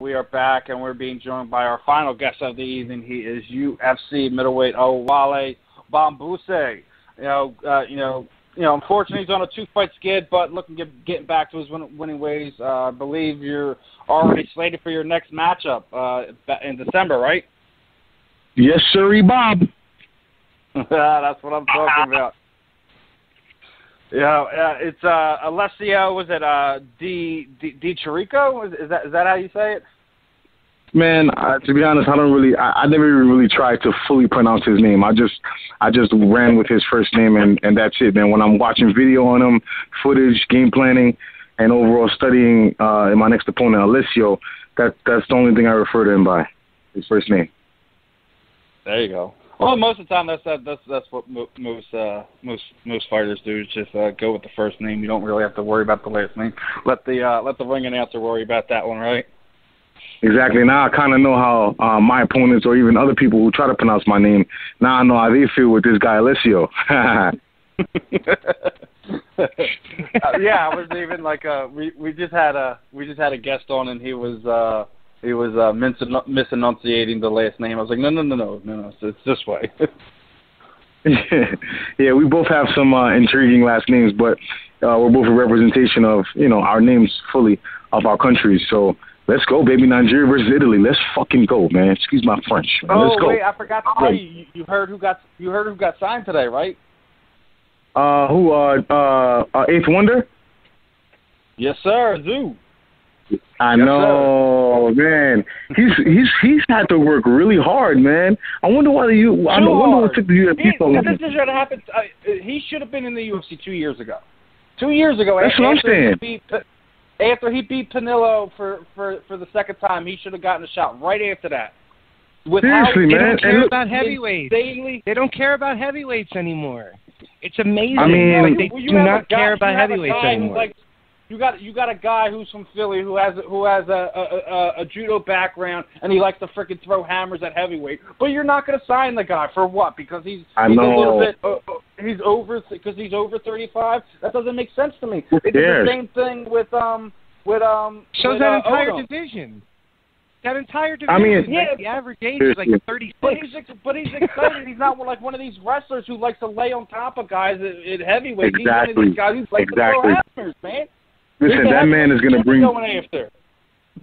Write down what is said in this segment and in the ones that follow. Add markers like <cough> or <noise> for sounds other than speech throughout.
We are back, and we're being joined by our final guest of the evening. He is UFC middleweight Oluwale Bamgbose. You know, uh, you know, you know. Unfortunately, he's on a two-fight skid, but looking get, getting back to his win, winning ways. Uh, I believe you're already slated for your next matchup uh, in December, right? Yes, sir, Bob. <laughs> That's what I'm talking about. Yeah, uh, it's uh, Alessio. Was it uh, Di Di, Di Chirico? Is, is that is that how you say it? Man, uh, to be honest, I don't really. I, I never even really tried to fully pronounce his name. I just, I just ran with his first name, and and that's it, man. When I'm watching video on him, footage, game planning, and overall studying uh, in my next opponent, Alessio, that that's the only thing I refer to him by, his first name. There you go. Well, most of the time that's that, that's that's what most uh, most most fighters do. Is just uh, go with the first name. You don't really have to worry about the last name. Let the uh, let the ring announcer worry about that one, right? Exactly. Now I kind of know how uh, my opponents or even other people who try to pronounce my name. Now I know how they feel with this guy Alessio. <laughs> uh, yeah, I was even like uh, we we just had a we just had a guest on and he was uh he was uh, misenunciating the last name. I was like, no, no, no, no, no, no. It's this way. <laughs> yeah, we both have some uh, intriguing last names, but uh, we're both a representation of you know our names fully of our countries. So let's go, baby. Nigeria versus Italy. Let's fucking go, man. Excuse my French. Man. Oh let's go. wait, I forgot to tell you. You heard who got you heard who got signed today, right? Uh, who? Uh, uh, uh Eighth Wonder. Yes, sir. Zoo. I yes, know, sir. man. He's he's he's had to work really hard, man. I wonder why you. Too I wonder what took the UFC so long. This should have happened. Uh, he should have been in the UFC two years ago. Two years ago. That's after, what I'm saying. He beat, after he beat Pinillo for for for the second time, he should have gotten a shot right after that. With Seriously, man. They don't care about heavyweights. Insanely, they don't care about heavyweights anymore. It's amazing. I mean, like they well, do not care about heavyweights anymore. Like, you got you got a guy who's from Philly who has who has a a, a, a judo background and he likes to freaking throw hammers at heavyweight. But you're not going to sign the guy for what? Because he's I he's know. a little bit uh, uh he's over because he's over 35. That doesn't make sense to me. It's the same thing with um with um. shows with, that uh, entire Odom. division. That entire division. I mean, yeah, like the average age is like 36. But he's but he's excited. he's not like one of these wrestlers who likes to lay on top of guys at, at heavyweight. Exactly. He's one of these guys who likes exactly. to throw hammers, man. Listen, that man is going to bring. Going after.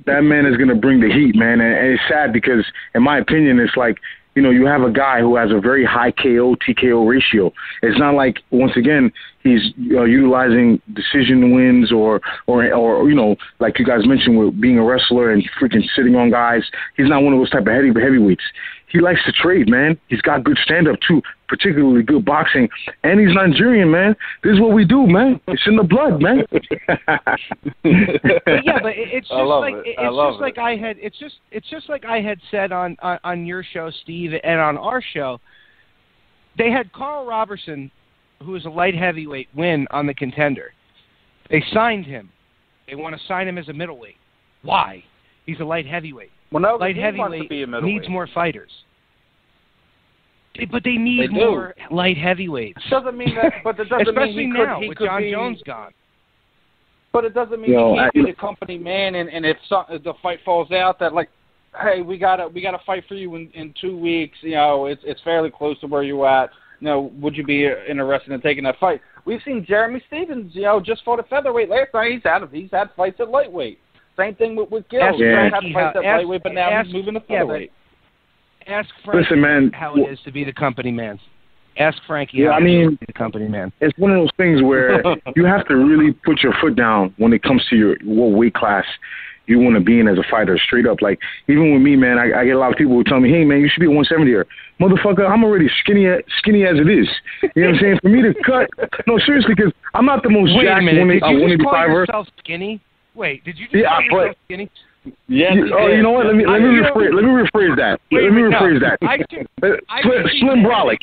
That man is going to bring the heat, man, and, and it's sad because, in my opinion, it's like you know, you have a guy who has a very high KO TKO ratio. It's not like once again he's uh, utilizing decision wins or or or you know, like you guys mentioned with being a wrestler and freaking sitting on guys. He's not one of those type of heavy heavyweights. He likes to trade, man. He's got good stand up too, particularly good boxing, and he's Nigerian, man. This is what we do, man. It's in the blood, man. but <laughs> yeah, but it's just like it. it's just it. like I had it's just it's just like I had said on, on on your show, Steve, and on our show. They had Karl Roberson, who is a light heavyweight, win on the contender. They signed him. They want to sign him as a middleweight. Why? He's a light heavyweight. Well, no, light heavyweight to be a needs more fighters. But they need they more light heavyweights. Doesn't mean that, but it doesn't Especially mean he now could, he with could John be, Jones gone. But it doesn't mean Yo, he can't I, be the company man, and, and if, some, if the fight falls out, that like, hey, we gotta we gotta fight for you in, in two weeks. You know, it's it's fairly close to where you're at. You know, would you be interested in taking that fight? We've seen Jeremy Stephens, you know, just fought at featherweight last night. He's had he's had fights at lightweight. Same thing with, with Gil. Ask Yeah. had Frankie fights how- at ask- lightweight, but now ask- he's moving to yeah, featherweight. Ask Frankie Listen, man. how it is to be the company man. Ask Frankie Yeah, how I it is mean- to be the company man. it's one of those things where <laughs> you have to really put your foot down when it comes to your what weight class you want to be in as a fighter. Straight up, like even with me, man, I, I get a lot of people who tell me, "Hey, man, you should be a 170 er." Motherfucker, I'm already skinny, skinny as it is. You know what I'm saying? For me to cut, no, seriously, because I'm not the most Wait a jacked minute. Did uh, you just call 185 er. yourself skinny? Wait, did you just Yeah, call but- skinny? Yes, You- oh, you know what? Let me let me rephrase. Let me rephrase that. Wait let me minute, no. rephrase that. I should, <laughs> I Slim, should be slim brolic.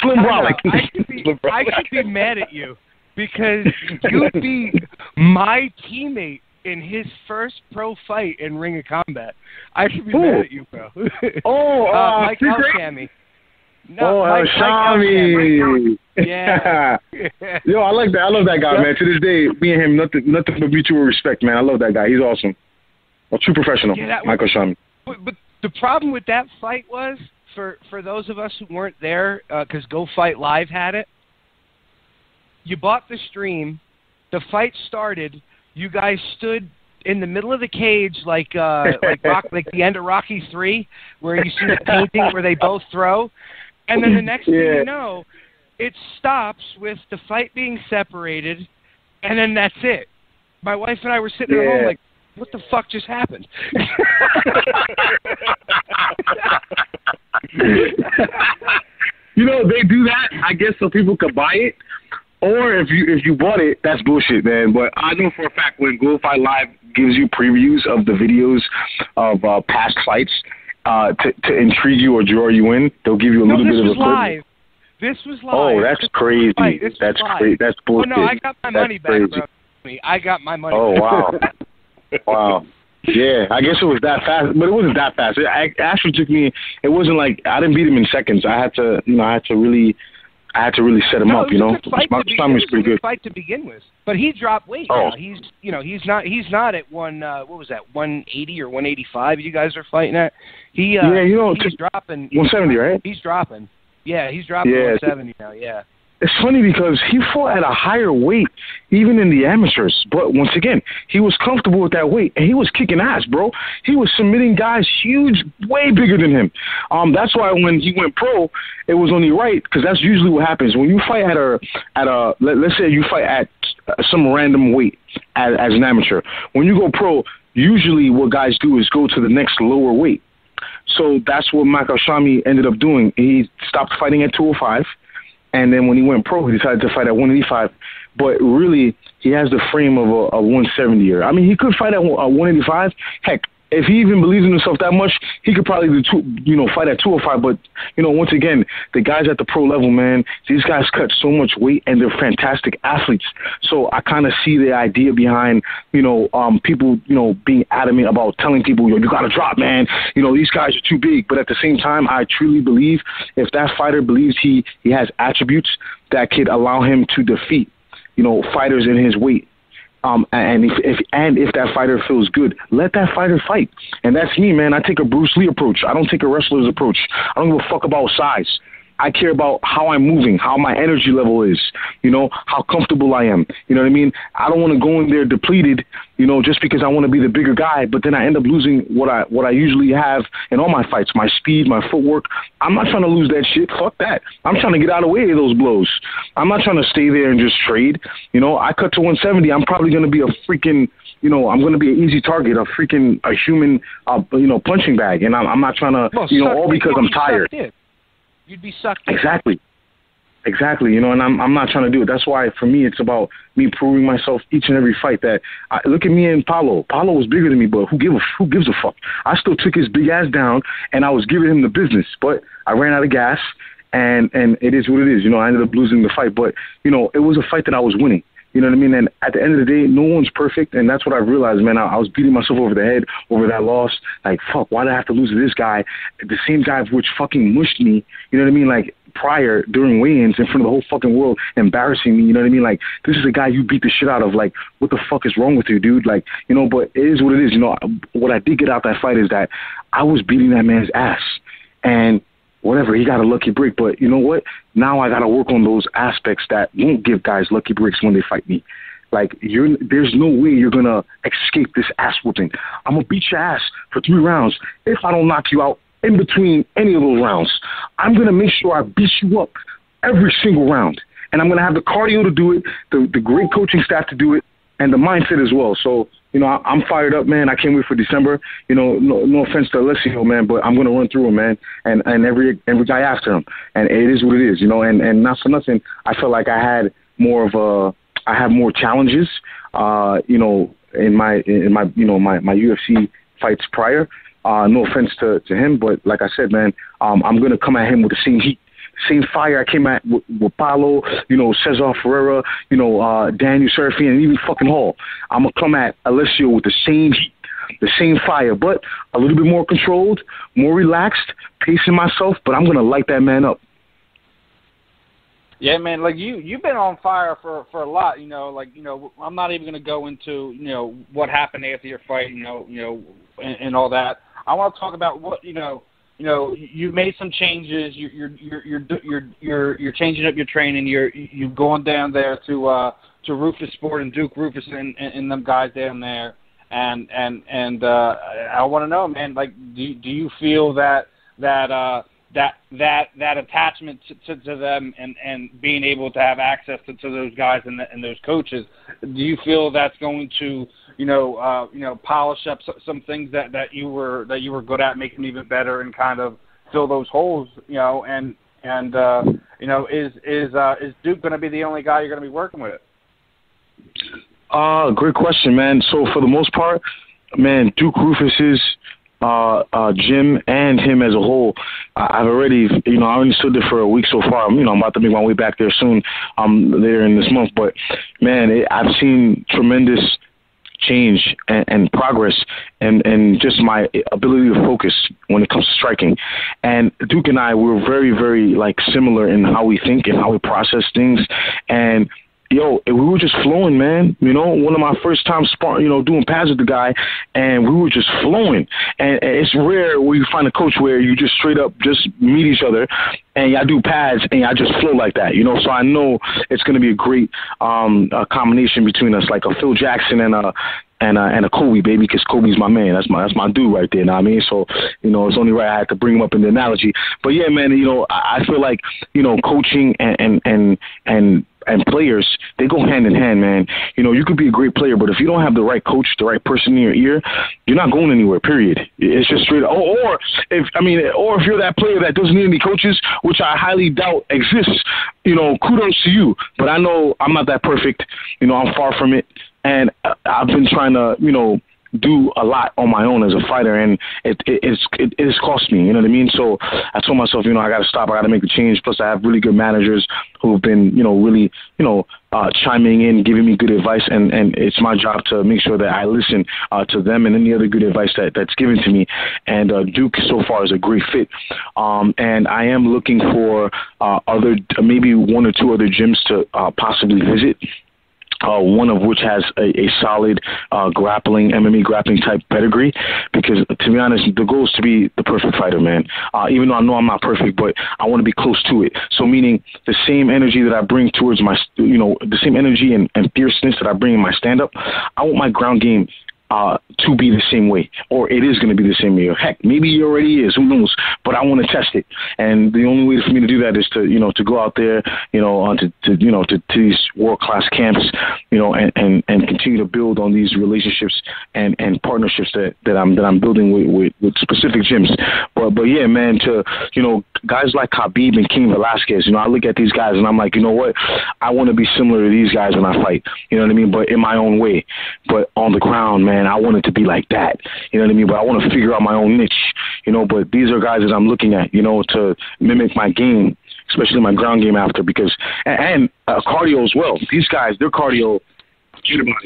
Slim brolic. I should be I should be mad at you because you'd be my teammate in his first pro fight in Ring of Combat. I should be Who? mad at you, bro. <laughs> Oh, uh, uh, Mike Secret? No, oh, Mike, uh, Mike. <laughs> Yeah. Yo, I like that. I love that guy, man. To this day, me and him, nothing, nothing but mutual respect, man. I love that guy. He's awesome. a true professional, Yeah, was- Michael Shami. But, but the problem with that fight was for for those of us who weren't there because Go Fight Live had it. You bought the stream. The fight started. You guys stood in the middle of the cage like uh like <laughs> rock like the end of Rocky Three, where you see the painting where they both throw, and then the <laughs> next thing you know, it stops with the fight being separated, and then that's it. My wife and I were sitting at home like, what the fuck just happened? <laughs> you know, they do that, I guess, so people could buy it. Or if you if you bought it, that's bullshit, man. But I know for a fact when Fight Live gives you previews of the videos of uh, past fights uh, to to intrigue you or draw you in, they'll give you a no, little bit of a clip. live. This was live. Oh, that's This crazy. live. This was That's crazy. That's Oh bullshit. no, I got my That's money back, crazy. bro. I got my money. Oh back. wow, wow. Yeah, I guess it was that fast, but it wasn't that fast. It I, actually took me. It wasn't like I didn't beat him in seconds. I had to, you know, I had to really, I had to really set him no, up. You know, my it was pretty a good fight to begin with, but he dropped weight. Oh. Now. He's, you know, he's not, he's not at one. Uh, what was that? One eighty or one eighty five? You guys are fighting at. He, uh, Yeah, you know, he's dropping. 170, right? He's dropping. Yeah, he's dropping Yeah, one seventy now. Yeah. It's funny because he fought at a higher weight, even in the amateurs. But once again, he was comfortable with that weight, and he was kicking ass, bro. He was submitting guys huge, way bigger than him. Um, that's why when he went pro, it was only right because that's usually what happens when you fight at a at a let, let's say you fight at uh, some random weight as, as an amateur. When you go pro, usually what guys do is go to the next lower weight. So that's what Michael Shami ended up doing. He stopped fighting at 205 and then when he went pro, he decided to fight at 185. But really, he has the frame of a, a 170er. I mean, he could fight at a 185. Heck, if he even believes in himself that much, he could probably do two, you know, fight at 205. But you know, once again, the guys at the pro level, man, these guys cut so much weight and they're fantastic athletes. So I kind of see the idea behind, you know, um, people, you know, being adamant about telling people, yo, you got to drop, man. You know, these guys are too big. But at the same time, I truly believe if that fighter believes he he has attributes that could allow him to defeat, you know, fighters in his weight. Um, and if, if and if that fighter feels good, let that fighter fight. And that's me, man. I take a Bruce Lee approach. I don't take a wrestler's approach. I don't give a fuck about size. I care about how I'm moving, how my energy level is, you know, how comfortable I am. You know what I mean? I don't want to go in there depleted, you know, just because I want to be the bigger guy, but then I end up losing what I what I usually have in all my fights, my speed, my footwork. I'm not trying to lose that shit. Fuck that. I'm trying to get out of the way of those blows. I'm not trying to stay there and just trade. You know, I cut to 170. I'm probably going to be a freaking you know, I'm going to be an easy target, a freaking, a human, uh, you know, punching bag, and I'm, I'm not trying to, Well, you know, all because I'm tired. You'd be sucked. Exactly. Exactly, you know, and I'm I'm not trying to do it. That's why for me it's about me proving myself each and every fight. That I, look at me and Paulo. Paulo was bigger than me, but who give a who gives a fuck? I still took his big ass down, and I was giving him the business. But I ran out of gas, and and it is what it is. You know, I ended up losing the fight, but you know, it was a fight that I was winning. You know what I mean? And at the end of the day, no one's perfect, and that's what I realized, man. I, I was beating myself over the head over that loss. Like, fuck, why did I have to lose to this guy? The same guy which fucking mushed me. You know what I mean? Like prior during weigh-ins in front of the whole fucking world, embarrassing me. You know what I mean? Like this is a guy you beat the shit out of. Like, what the fuck is wrong with you, dude? Like, you know. But it is what it is. You know, what I did get out that fight is that I was beating that man's ass, and whatever, he got a lucky break. But you know what? Now I got to work on those aspects that won't give guys lucky breaks when they fight me. Like you're, there's no way you're gonna escape this ass whooping. I'm gonna beat your ass for three rounds. If I don't knock you out in between any of those rounds, I'm gonna make sure I beat you up every single round, and I'm gonna have the cardio to do it, the the great coaching staff to do it, and the mindset as well. So you know, I, I'm fired up, man. I can't wait for December. You know, no, no offense to Alessio, man, but I'm gonna run through him, man, and and every every guy after him, and it is what it is, you know. And and not for nothing, I felt like I had more of a, I have more challenges, uh, you know, in my in my you know my my UFC fights prior. Uh, no offense to to him, but like I said, man, um, I'm gonna come at him with the same heat same fire I came at with, with Paulo, you know, Cesar Ferreira, you know, uh, Daniel Sarafian, and even fucking Hall. I'm gonna come at Alessio with the same heat, the same fire, but a little bit more controlled, more relaxed, pacing myself. But I'm gonna light that man up. Yeah, man. Like you, you've been on fire for for a lot. You know, like you know, I'm not even going to go into you know what happened after your fight. You know, you know, and, and all that. I want to talk about what you know. You know, you made some changes. You, you're you're you're you're you're you're changing up your training. You're you've gone down there to uh to Roufusport and Duke Roufus and, and, and them guys down there. And and and uh I want to know, man. Like, do do you feel that that uh that that that attachment to, to, to them and and being able to have access to, to those guys and, the, and those coaches, do you feel that's going to you know uh, you know polish up some things that that you were that you were good at, make them even better, and kind of fill those holes, you know, and and uh, you know is is uh, is Duke going to be the only guy you're going to be working with? Uh, great question, man. So for the most part, man, Duke Roufus is uh, uh, gym and him as a whole, I've already, you know, I only stood there for a week so far. I'm, you know, I'm about to make my way back there soon. I'm there in this month, but man, it, I've seen tremendous change and, and progress and, and just my ability to focus when it comes to striking. And Duke and I were very, very like similar in how we think and how we process things. And yo, we were just flowing, man. You know, one of my first times, spar- you know, doing pads with the guy, and we were just flowing. And, and it's rare where you find a coach where you just straight up just meet each other, and y'all do pads, and y'all just flow like that. You know, so I know it's going to be a great um, a combination between us, like a Phil Jackson and a and uh, and a Kobe baby because Kobe's my man. That's my that's my dude right there. You know what I mean? So you know it's only right I had to bring him up in the analogy. But yeah, man, you know I, I feel like you know coaching and and and and and players, they go hand in hand, man. You know, you could be a great player, but if you don't have the right coach, the right person in your ear, you're not going anywhere. Period. It's just straight. Or, oh, or if I mean, or if you're that player that doesn't need any coaches, which I highly doubt exists, you know, kudos to you. But I know I'm not that perfect. You know, I'm far from it, and I've been trying to, you know do a lot on my own as a fighter, and it it it's, it, it has cost me. You know what I mean? So I told myself, you know, I got to stop. I got to make a change. Plus, I have really good managers who have been, you know, really, you know, uh, chiming in, giving me good advice, and and it's my job to make sure that I listen uh, to them and any other good advice that that's given to me. And uh, Duke so far is a great fit, um, and I am looking for uh, other maybe one or two other gyms to uh, possibly visit uh, one of which has a, a solid uh, grappling, MMA grappling type pedigree. Because to be honest, the goal is to be the perfect fighter, man. Uh, even though I know I'm not perfect, but I want to be close to it. So meaning the same energy that I bring towards my, you know, the same energy and, and fierceness that I bring in my stand up, I want my ground game uh, to be the same way, or it is going to be the same way. Heck, maybe it already is. Who knows? But I want to test it, and the only way for me to do that is to you know to go out there, you know, uh, to, to you know to, to these world class camps, you know, and, and and continue to build on these relationships and and partnerships that that I'm that I'm building with with, with specific gyms. But but yeah, man, to you know guys like Khabib and Cain Velasquez, you know, I look at these guys and I'm like, you know what, I want to be similar to these guys when I fight. You know what I mean? But in my own way. But on the ground, man man, I want it to be like that. You know what I mean? But I want to figure out my own niche, you know. But these are guys that I'm looking at, you know, to mimic my game, especially my ground game after, because and, and uh, cardio as well. These guys, their cardio.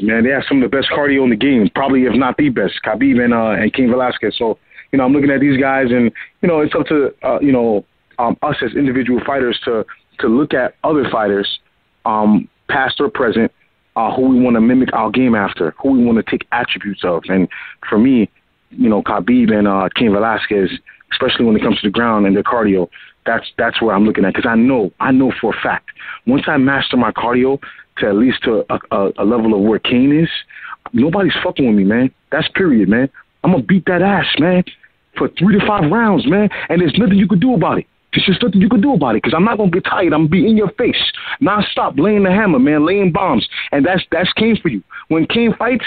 Man, they have some of the best cardio in the game, probably if not the best. Khabib and uh, and Cain Velasquez. So, you know, I'm looking at these guys, and you know, it's up to uh, you know um, us as individual fighters to to look at other fighters, um, past or present, uh, who we want to mimic our game after, who we want to take attributes of. And for me, you know, Khabib and uh, Cain Velasquez, especially when it comes to the ground and their cardio, that's that's where I'm looking at because I know I know for a fact once I master my cardio to at least to a, a, a level of where Cain is, nobody's fucking with me, man. That's period, man. I'm gonna beat that ass, man, for three to five rounds, man, and there's nothing you can do about it. There's just nothing you can do about it because I'm not gonna get tired. I'm be in your face, nonstop, laying the hammer, man, laying bombs, and that's that's Cain for you. When Cain fights,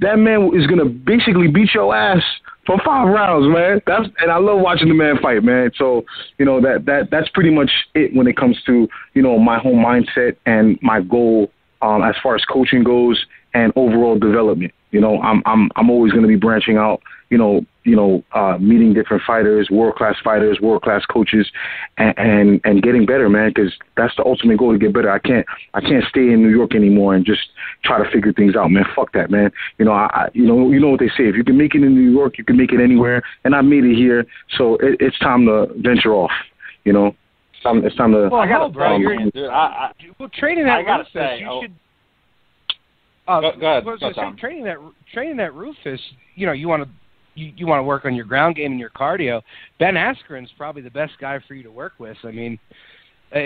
that man is gonna basically beat your ass for five rounds, man. That's and I love watching the man fight, man. So you know that that that's pretty much it when it comes to you know my whole mindset and my goal um, as far as coaching goes and overall development. You know, I'm I'm I'm always going to be branching out. You know, you know, uh, meeting different fighters, world class fighters, world class coaches, and, and and getting better, man. Because that's the ultimate goal to get better. I can't I can't stay in New York anymore and just try to figure things out, man. Fuck that, man. You know, I, I you know you know what they say. If you can make it in New York, you can make it anywhere. And I made it here, so it, it's time to venture off. You know. It's time, it's time to. Well, I gotta hell, bro, say, you're- man, dude, I, I, Well, training that I gotta Roufus, say, you oh- should. Uh, Go- go ahead. I was Go, say, training that training that Roufus, you know, you want to you, you want to work on your ground game and your cardio. Ben Askren's probably the best guy for you to work with. I mean, uh,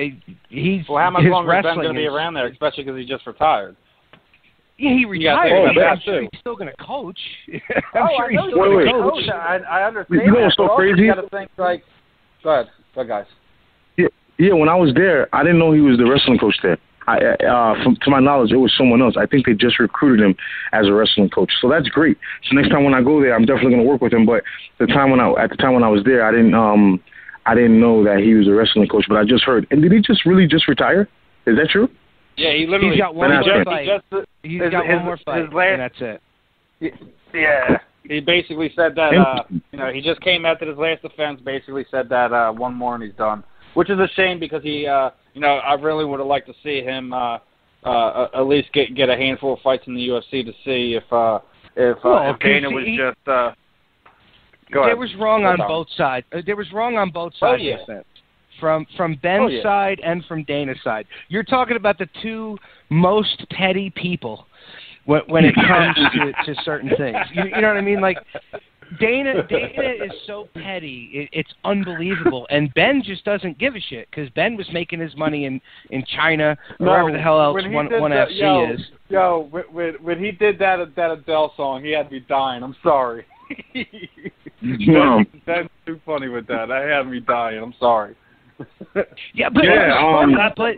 he's well, how much his longer is Ben going to be around there, especially because he just retired? Yeah, he retired, think but <laughs> I'm sure too. he's still going to coach. I'm oh, sure I he's still going to coach. coach. I, I understand. You know what's so crazy? Got to think like. Go ahead. Go, guys. Yeah, when I was there, I didn't know he was the wrestling coach there. I, uh, from, to my knowledge, it was someone else. I think they just recruited him as a wrestling coach. So that's great. So next time when I go there, I'm definitely going to work with him. But the time when I at the time when I was there, I didn't um I didn't know that he was a wrestling coach. But I just heard. And did he just really just retire? Is that true? Yeah, he literally. He's got one Ben more Askren. fight. Just, He's his- got his- one more his fight, last- and that's it. yeah. He basically said that. Uh, you know, he just came after his last defense. Basically said that uh, one more and he's done, which is a shame because he. Uh, you know, I really would have liked to see him. Uh, uh, at least get get a handful of fights in the UFC to see if uh, if, uh, Well, if Dana was he- just. Uh, go there was wrong on on. both sides. Uh, there was wrong on both Oh, sides yeah. the fence. From from Ben's Oh, yeah. side and from Dana's side. You're talking about the two most petty people when when it comes to, to certain things. You, you know what I mean? Like Dana Dana is so petty, it, it's unbelievable. And Ben just doesn't give a shit because Ben was making his money in in China, or wherever the hell else when he one did one the- FC yo, is. Yo, when, when when he did that that Adele song, he had me dying. I'm sorry. No. <laughs> That's too funny with that. That had me dying. I'm sorry. Yeah, but Yeah, um, funny, but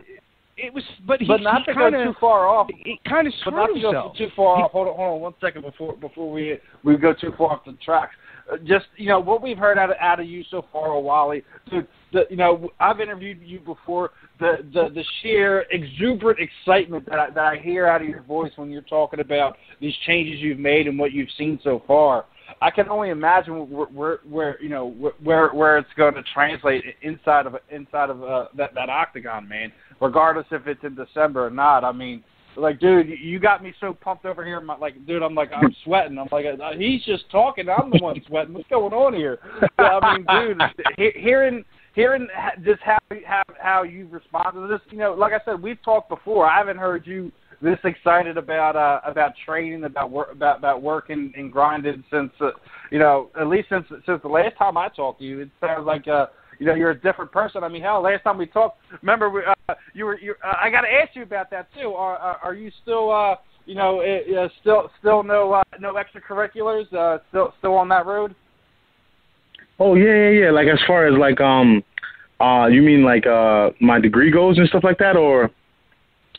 it was but he, but not he to kind go of too far off. it kind of But screwed not to go too far off. Hold on, hold on one second before before we we go too far off the tracks. Uh, just you know what we've heard out of out of you so far, Wally. Dude, the, you know I've interviewed you before. The the the sheer exuberant excitement that I, that I hear out of your voice when you're talking about these changes you've made and what you've seen so far. I can only imagine where, where, where you know where where it's going to translate inside of inside of uh, that that octagon, man. Regardless if it's in December or not. I mean, like, dude, you- got me so pumped over here. My, like, dude, I'm like, I'm <laughs> sweating. I'm like, uh, he's just talking. I'm the one sweating. What's going on here? I mean, dude, <laughs> he- hearing hearing just how how how you responded to this. You know, like I said, we've talked before. I haven't heard you this excited about uh about training about work about about working and grinding since uh, you know at least since since the last time I talked to you. It sounds like uh you know you're a different person. I mean, hell, last time we talked, remember we, uh, you were you. Uh, I got to ask you about that too. Are are, are you still uh you know uh, still still no uh, no extracurriculars? Uh, still still on that road? Oh yeah, yeah, yeah. Like as far as like um, uh, you mean like uh my degree goes and stuff like that, or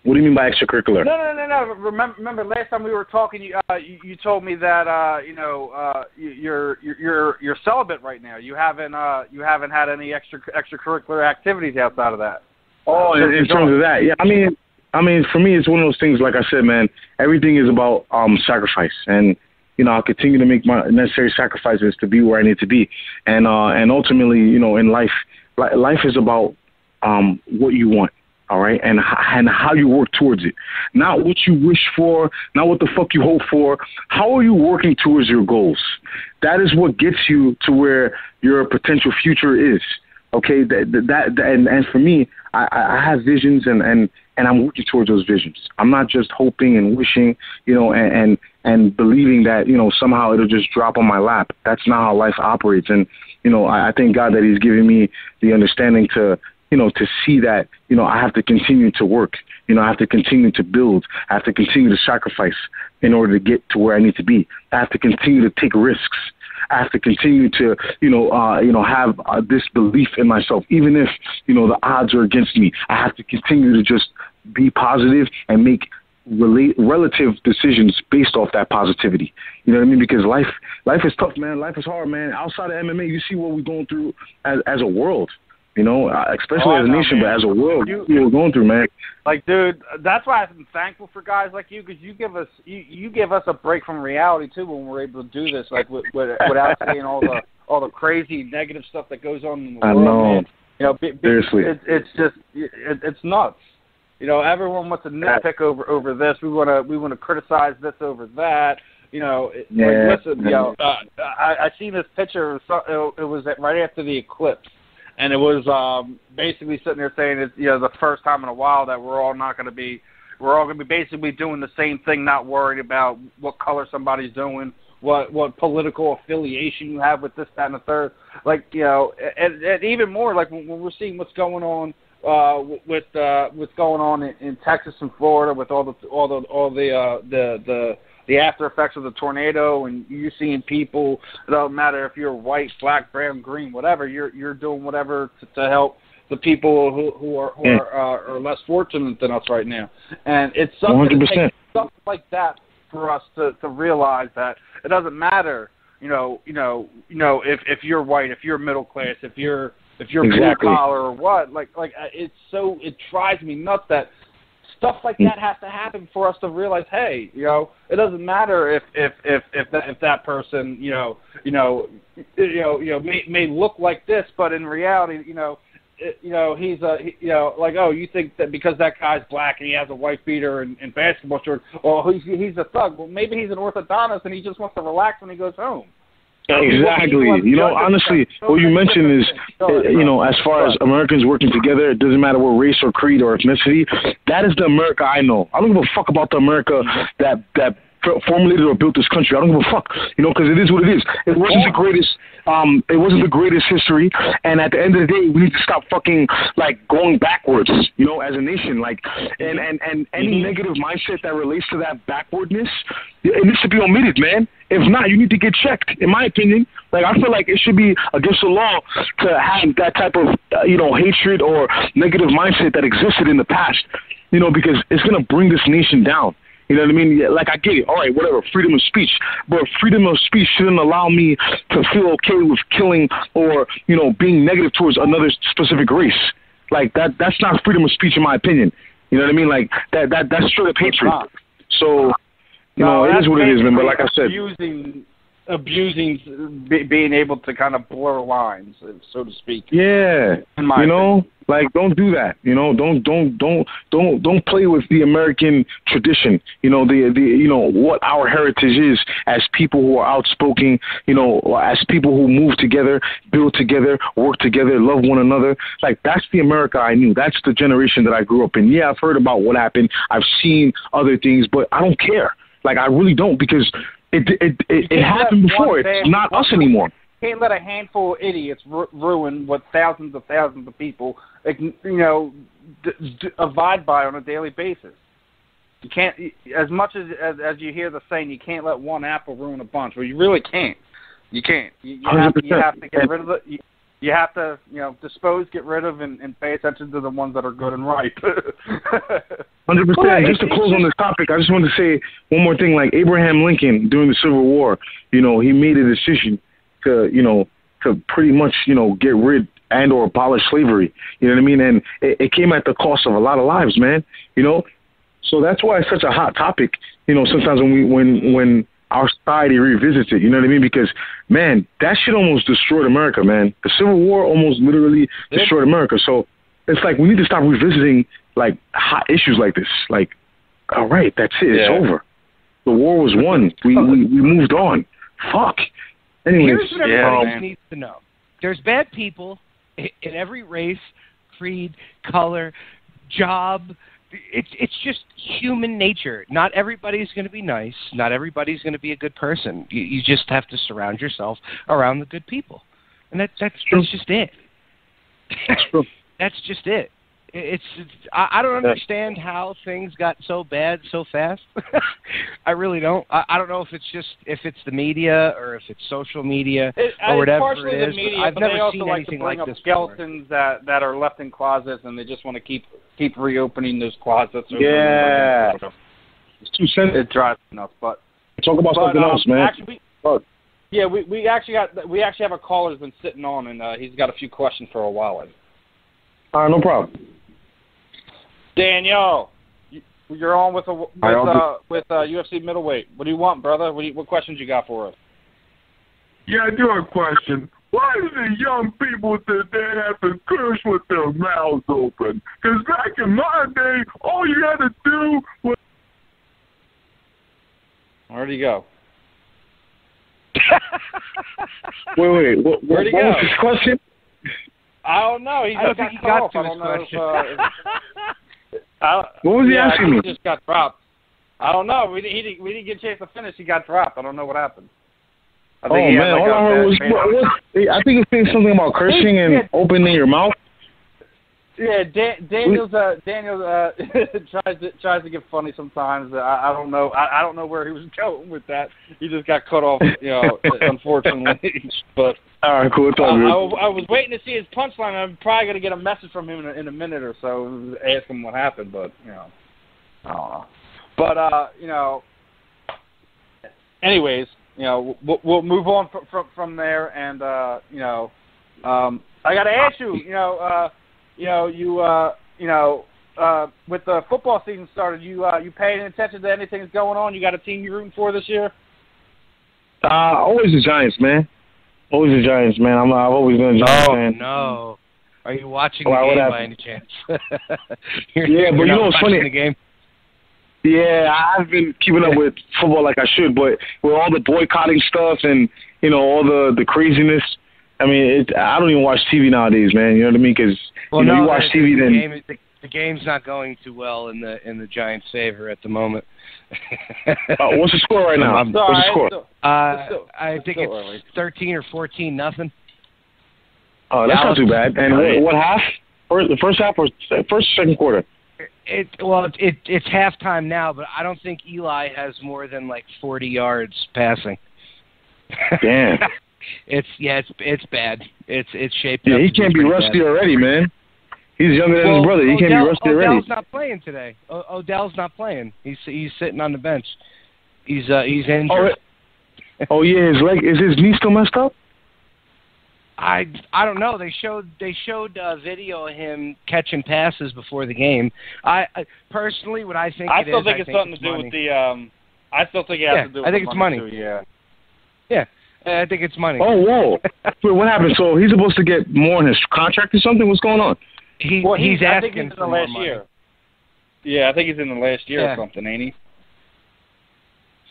what do you mean by extracurricular? No, no, no, no. Remember, remember last time we were talking, you, uh, you, you told me that uh, you know uh, you- you're you're you're you're celibate right now. You haven't uh, you haven't had any extra extracurricular activities outside of that. Oh, in, in terms of that, yeah. I mean, I mean, for me, it's one of those things. Like I said, man, everything is about um sacrifice, and you know, I'll continue to make my necessary sacrifices to be where I need to be, and uh, and ultimately, you know, in life, li- life is about um what you want. All right, and and how you work towards it, not what you wish for, not what the fuck you hope for. How are you working towards your goals? That is what gets you to where your potential future is. Okay, that that, that and, and for me, I, I have visions and, and and I'm working towards those visions. I'm not just hoping and wishing, you know, and and, and believing that you know somehow it'll just drop on my lap. That's not how life operates. And you know, I, I thank God that He's giving me the understanding to you know to see that you know I have to continue to work. You know, I have to continue to build. I have to continue to sacrifice in order to get to where I need to be. I have to continue to take risks. I have to continue to, you know, uh, you know, have uh, this belief in myself, even if you know the odds are against me. I have to continue to just be positive and make relate relative decisions based off that positivity. You know what I mean? Because life, life is tough, man. Life is hard, man. Outside of MMA, you see what we're going through as as a world. You know, uh, especially Oh, as a nation, but as a world, You- you, we're going through, man. Like, dude, that's why I'm thankful for guys like you because you give us you, you give us a break from reality too when we're able to do this, like with, with, without <laughs> seeing all the all the crazy negative stuff that goes on in the world. I know. Man. You know, be, be, Seriously. it, it's just it, it's nuts. You know, everyone wants to nitpick over over this. We want to we want to criticize this over that. You know, it, Yeah. like, listen, you know, uh, I I seen this picture. It was, so- it was right after the eclipse and it was um, basically sitting there saying it's you know the first time in a while that we're all not going to be we're all going to be basically doing the same thing, not worried about what color somebody's doing, what what political affiliation you have with this, that, and the third. Like you know, and, and even more like when, when we're seeing what's going on uh, with uh, what's going on in, in Texas and Florida with all the all the all the uh, the the the after effects of the tornado, and you're seeing people. It doesn't matter if you're white, black, brown, green, whatever. You're you're doing whatever to, to help the people who who are who are, uh, are less fortunate than us right now. And it's something takes stuff like that for us to to realize that it doesn't matter. You know, you know, you know, if if you're white, if you're middle class, if you're if you're exactly. blue collar or what. Like like uh, it's so it drives me nuts that stuff like that has to happen for us to realize, hey, you know, it doesn't matter if if if if that if that person, you know, you know, you know, you know, may may look like this, but in reality, you know. It, you know he's a he, you know like oh you think that because that guy's black and he has a white beater and, and basketball shorts oh he's he's a thug well maybe he's an orthodontist and he just wants to relax when he goes home Exactly. You know, honestly, what you mentioned is, you know, as far as Americans working together, it doesn't matter what race or creed or ethnicity. That is the America I know. I don't give a fuck about the America that that formulated or built this country. I don't give a fuck, you know, because it is what it is. It wasn't the greatest. Um, it wasn't the greatest history, and at the end of the day, we need to stop fucking like going backwards, you know, as a nation. Like, and and and any Mm-hmm. negative mindset that relates to that backwardness, it needs to be omitted, man. If not, you need to get checked. In my opinion, like I feel like it should be against the law to have that type of uh, you know hatred or negative mindset that existed in the past. You know, because it's gonna bring this nation down. You know what I mean? Yeah, Like I get it. All right, whatever. Freedom of speech, but freedom of speech shouldn't allow me to feel okay with killing or you know being negative towards another specific race. Like that. That's not freedom of speech, in my opinion. You know what I mean? Like that. That that's straight up hatred. So you know, it is what it is, man. But like I said, abusing abusing be, being able to kind of blur lines, so to speak. yeah, you know, like don't do that. You know, don't don't don't don't don't play with the American tradition. You know, the the you know what our heritage is as people who are outspoken. You know, as people who move together, build together, work together, love one another. Like that's the America I knew. That's the generation that I grew up in. Yeah, I've heard about what happened. I've seen other things, but I don't care. Like I really don't because it it it, it, happened before. It's not us anymore. can't let a handful of idiots ru- ruin what thousands of thousands of people, like, you know, d- d- abide by on a daily basis. You can't, as much as, as as you hear the saying, you can't let one apple ruin a bunch. Well, you really can't. You can't. You, you have you have to get rid of the. You, you have to, you know, dispose, get rid of, and, and pay attention to the ones that are good and right. <laughs> Hundred percent. it- Just to close on this topic, I just want to say one more thing. Like Abraham Lincoln during the Civil War, you know, he made a decision to, you know, to pretty much, you know, get rid and or abolish slavery. You know what I mean? And it, it came at the cost of a lot of lives, man. You know, so that's why it's such a hot topic. You know, sometimes when we when when our society revisits it, you know what I mean? Because man, that shit almost destroyed America, man. The Civil War almost literally Yeah. destroyed America. So it's like we need to stop revisiting like hot issues like this. Like, all right, that's it. It's over. The war was won. We oh. we, we moved on. Fuck. Anyways, Here's what everybody man. needs to know: there's bad people in every race, creed, color, job. It's it's just human nature. Not everybody's going to be nice. Not everybody's going to be a good person. You, you just have to surround yourself around the good people, and that that's that's just it. That's <laughs> just it. It's, it's I, I don't understand how things got so bad so fast. <laughs> I really don't. I, I don't know if it's just if it's the media or if it's social media It, or it's whatever partially it the media, I've but never they also seen like anything to bring like up this before. skeletons that that are left in closets, and they just want to keep keep reopening those closets. Yeah. It's too sensitive. it drives me nuts. But Talk about but something um, else, man. actually, we, yeah, we we actually got we actually have a caller who's been sitting on, and uh, he's got a few questions for a while. All right, no problem. Daniel, you- you're on with a, with All right, I'll do- uh, with uh, UFC middleweight. What do you want, brother? What, do you, what questions you got for us? Yeah, I do have a question. Why do the young people today have to curse with their mouths open? Because back in my day, all you had to do was Where'd he go? <laughs> Wait, wait. What, what, Where'd he what was go? his question? I don't know. He I don't just think got he got off. to I his don't know question. If, uh, if- <laughs> I, What was he yeah, asking he just got dropped. I don't know. We didn't, he didn't, we didn't get a chance to finish. He got dropped. I don't know what happened. I Oh think he had, man, like, all I heard was I think it's saying something about cursing and opening your mouth. Yeah, Dan, Daniel's uh, Daniel uh, <laughs> tries to tries to get funny sometimes. I, I don't know. I, I don't know where he was <laughs> going with that. He just got cut off, you know, <laughs> unfortunately. but All right, cool. It's I, all good. I, I was waiting to see his punchline. I'm probably gonna get a message from him in a, in a minute or so, ask him what happened. But you know, I don't know. But uh, you know, anyways, you know, we'll, we'll move on from from, from there, and uh, you know, um, I got to ask you, you know, uh, you know, you uh, you know. Uh, with the football season started, you uh, you paying attention to anything that's going on? You got a team you're rooting for this year? Uh, always the Giants, man. Always the Giants, man. I'm, I've always been a Giants Oh fan. no! Are you watching Why, the what game by any chance? <laughs> You're- Yeah, but you're you know what's funny? The game. Yeah, I've been keeping up with football like I should, but with all the boycotting stuff and you know all the the craziness, I mean, it, I don't even watch TV nowadays, man. You know what I mean? Because Well, you know no, you watch the, TV, the then game, the, the game's not going too well in the in the Giants' favor at the moment. uh, what's the score right <laughs> now? I'm- It's What's the score? So- Uh, still- I think it's early. thirteen or fourteen, nothing. Oh, that's not too bad. And Right. what, what half? First, the first half or first or second quarter? It well, it it's halftime now, but I don't think Eli has more than like forty yards passing. Damn. <laughs> it's yeah, it's it's bad. It's it's shaped Yeah, up. he can't be rusty bad. already, man. He's younger than well, his brother. He can't be rusty Odell's already. Odell's not playing today. O- Odell's not playing. He's he's sitting on the bench. He's uh he's Oh, injured. oh yeah, his leg is his knee still messed up? I I don't know. They showed they showed uh, video of him catching passes before the game. I, I personally, what I think I it still is, think I it's something to do money. with the. um I still think it has Yeah, to do. I think the it's money. Too, yeah. Uh, I think it's money. Oh, whoa. Wait, what happened? So he's supposed to get more in his contract or something? What's going on? he, Well, he's I asking he's in for the more last money. year. Yeah, I think he's in the last year Yeah. or something, ain't he?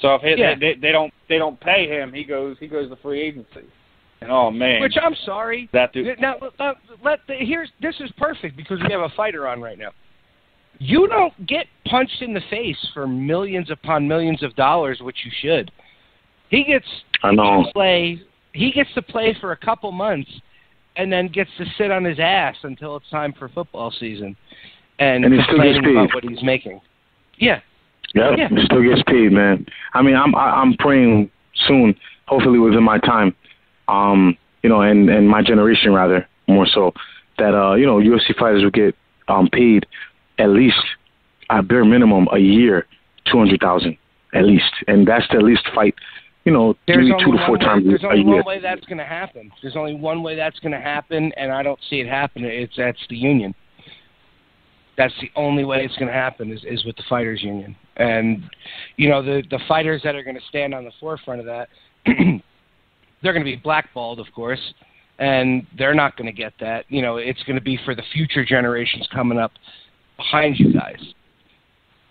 So if he, Yeah. they, they they don't they don't pay him, he goes he goes to free agency. And oh man, Which I'm sorry. that dude. Now let, let the, here's this is perfect because we have a fighter on right now. You don't get punched in the face for millions upon millions of dollars, which you should. He gets I know. to play. He gets to play for a couple months, and then gets to sit on his ass until it's time for football season, and, And he still gets complaining about paid. what he's making. Yeah, Yep, Yeah. he still gets paid, man. I mean, I'm I, I'm praying soon, hopefully within my time, um, you know, and and my generation rather more so that uh, you know, UFC fighters will get um paid at least at bare minimum a year, two hundred thousand at least, and that's the least fight, you know, there's only two to four way, times There's a only year. one way that's going to happen. There's only one way that's going to happen, and I don't see it happening. It's that's the union. That's the only way it's going to happen is is with the fighters union, and you know the the fighters that are going to stand on the forefront of that, <clears throat> they're going to be blackballed, of course, and they're not going to get that. You know, it's going to be for the future generations coming up behind you guys.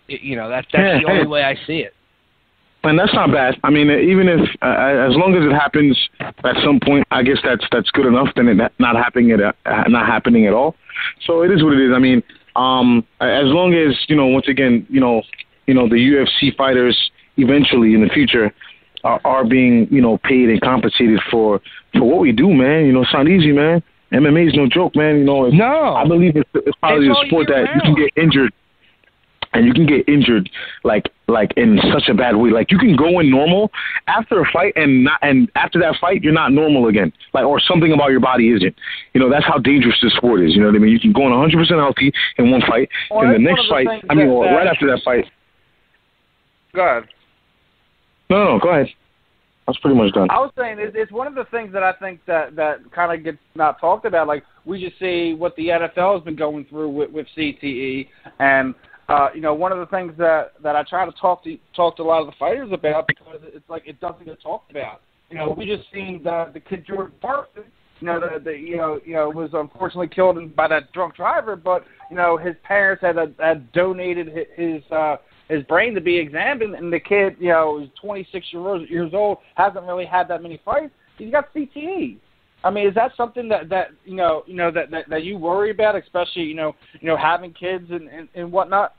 It- you know, that that's Yeah, the only way I see it. And that's not bad. I mean, even if uh, as long as it happens at some point, I guess that's that's good enough. Than it not happening at uh, not happening at all. So it is what it is. I mean, um, as long as you know, once again, you know, you know, the UFC fighters eventually in the future are, are being you know paid and compensated for for what we do, man. You know, it's not easy, man. MMA is no joke, man. You know, it's, No, I believe it's, it's probably It's a sport that you can get injured, and you can get injured like like in such a bad way. Like you can go in normal after a fight, and not and after that fight, you're not normal again. Like or something about your body isn't. You know that's how dangerous this sport is. You know what I mean? You can go in 100 percent healthy in one fight, Well, and the next the fight. I mean, well, right after that fight. Go ahead. No, no, no, go ahead. I was pretty much done. I was saying it's, it's one of the things that I think that that kind of gets not talked about. Like we just see what the NFL has been going through with, with CTE, and uh, you know one of the things that that I try to talk to talk to a lot of the fighters about because it's like it doesn't get talked about. You know, we just seen the the kid Jordan Parson. You know, the, the you know you know was unfortunately killed by that drunk driver, but you know his parents had had donated hi- his uh, his brain to be examined, and the kid, you know, is 26 years years old, hasn't really had that many fights. He's got CTE. I mean, is that something that that you know you know that that, that you worry about, especially you know you know having kids and and, and whatnot?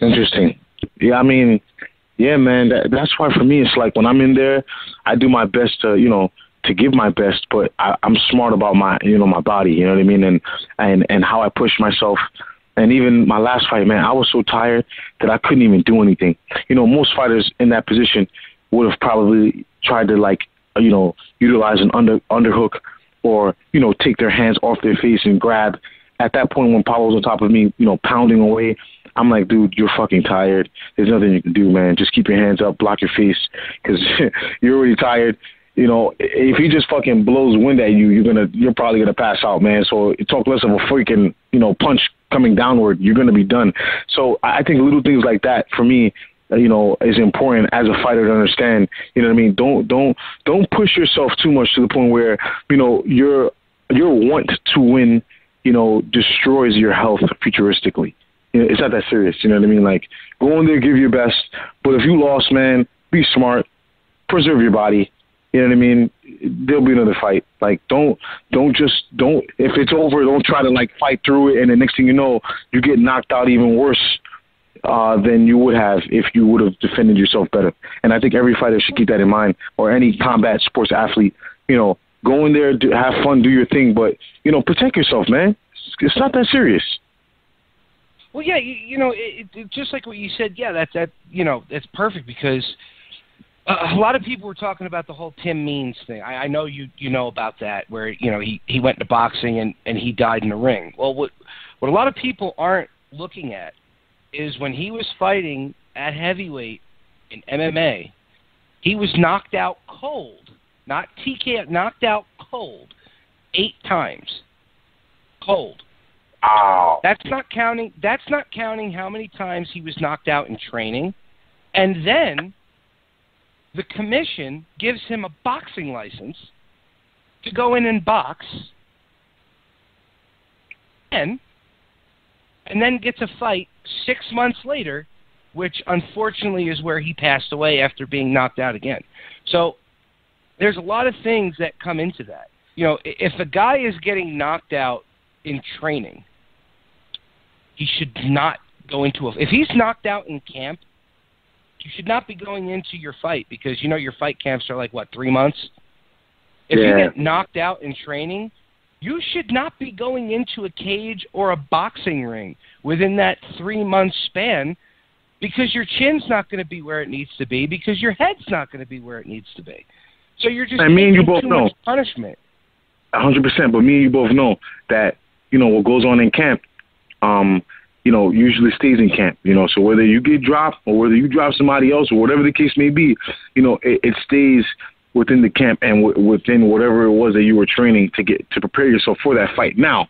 Interesting. Yeah, I mean, yeah, man. That, that's why for me, it's like when I'm in there, I do my best to you know to give my best, but I, I'm smart about my you know my body. You know what I mean, and and and how I push myself. And even my last fight, man, I was so tired that I couldn't even do anything. You know, most fighters in that position would have probably tried to like you know utilize an under underhook or you know take their hands off their face and grab. At that point, when Pablo's on top of me, you know, pounding away, I'm like, dude, you're fucking tired. There's nothing you can do, man. Just keep your hands up, block your face, because <laughs> you're already tired. You know, if he just fucking blows wind at you, you're gonna, you're probably gonna pass out, man. So talk less of a freaking, you know, punch coming downward. You're gonna be done. So I think little things like that for me Uh, you know is important as a fighter to understand you know what i mean don't don't don't push yourself too much to the point where you know your your want to win you know destroys your health futuristically you know, it's not that serious you know what i mean like go in there give your best but if you lost man be smart preserve your body you know what I mean? There'll be another fight. Like don't don't just don't if it's over, don't try to like fight through it and the next thing you know, you get knocked out even worse uh, than you would have if you would have defended yourself better. And I think every fighter should keep that in mind, or any combat sports athlete. You know, go in there, do, have fun, do your thing, but you know, protect yourself, man. It's, not that serious. Well, yeah, you, you know, it, it, just like what you said. Yeah, that's that. You know, that's perfect because a lot of people were talking about the whole Tim Means thing. I, I know you you know about that, where you know he he went to boxing and and he died in the ring. Well, what what a lot of people aren't looking at is when he was fighting at heavyweight in MMA, he was knocked out cold, not TK, knocked out cold, eight times. Cold. Wow. That's not counting. That's not counting how many times he was knocked out in training, and then the commission gives him a boxing license to go in and box, and and then gets a fight six months later, which unfortunately is where he passed away after being knocked out again. So there's a lot of things that come into that. You know, if a guy is getting knocked out in training, he should not go into a. If he's knocked out in camp, you should not be going into your fight because you know your fight camps are like what three months. If yeah. you get knocked out in training, you should not be going into a cage or a boxing ring within that three month span because your chin's not going to be where it needs to be because your head's not going to be where it needs to be. So you're just I mean, you both know. punishment. A hundred percent. But me and you both know that you know what goes on in camp. Um, you know, usually stays in camp. You know, so whether you get dropped or whether you drop somebody else or whatever the case may be, you know, it, it stays within the camp and w- within whatever it was that you were training to get to prepare yourself for that fight. Now,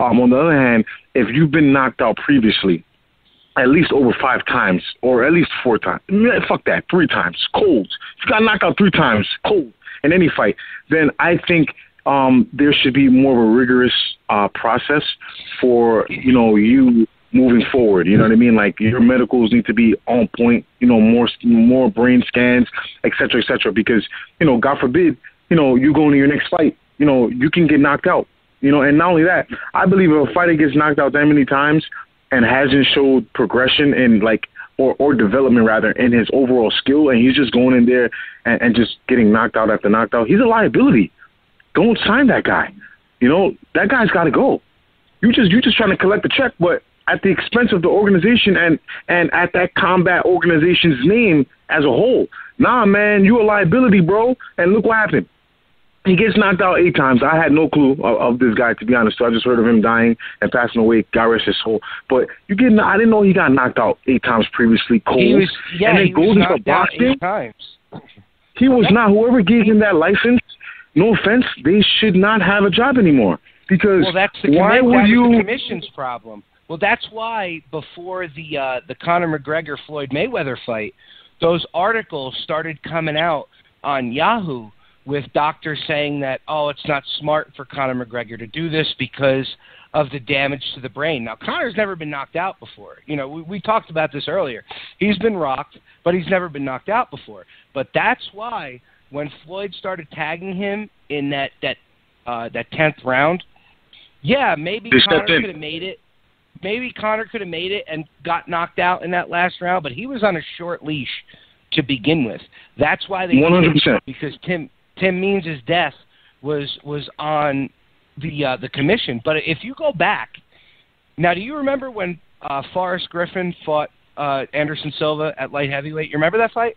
um, on the other hand, if you've been knocked out previously, at least over five times or at least four times, fuck that, three times, cold. You got knocked out three times, cold in any fight, then I think um, there should be more of a rigorous uh, process for you know you moving forward. You know what I mean? Like your medicals need to be on point. You know, more more brain scans, et cetera, et cetera. Because you know, God forbid, you know, you go into your next fight, you know, you can get knocked out. You know, and not only that, I believe if a fighter gets knocked out that many times and hasn't showed progression in like or or development rather in his overall skill, and he's just going in there and, and just getting knocked out after knocked out, he's a liability. Don't sign that guy. You know, that guy's got to go. You just you just trying to collect the check, but at the expense of the organization and and at that combat organization's name as a whole. Nah, man, you a liability, bro. And look what happened. He gets knocked out eight times. I had no clue of, of this guy, to be honest. So I just heard of him dying and passing away. God rest his soul. But you get, I didn't know he got knocked out eight times previously. Cold. He was, yeah, and then he goes was into knocked out eight times. He was not. Whoever gave him that license, no offense, they should not have a job anymore. Because Well, that's the, why would that you? the commission's problem. Well, that's why before the uh, the Conor McGregor Floyd Mayweather fight, those articles started coming out on Yahoo with doctors saying that oh, it's not smart for Conor McGregor to do this because of the damage to the brain. Now, Conor's never been knocked out before. You know, we, we talked about this earlier. He's been rocked, but he's never been knocked out before. But that's why when Floyd started tagging him in that that uh, that tenth round, yeah, maybe They Conor could have made it. Maybe Conor could have made it and got knocked out in that last round, but he was on a short leash to begin with. That's why they 100%. because Tim Tim Means' death was was on the uh, the commission. But if you go back now, do you remember when uh, Forrest Griffin fought uh, Anderson Silva at light heavyweight? You remember that fight?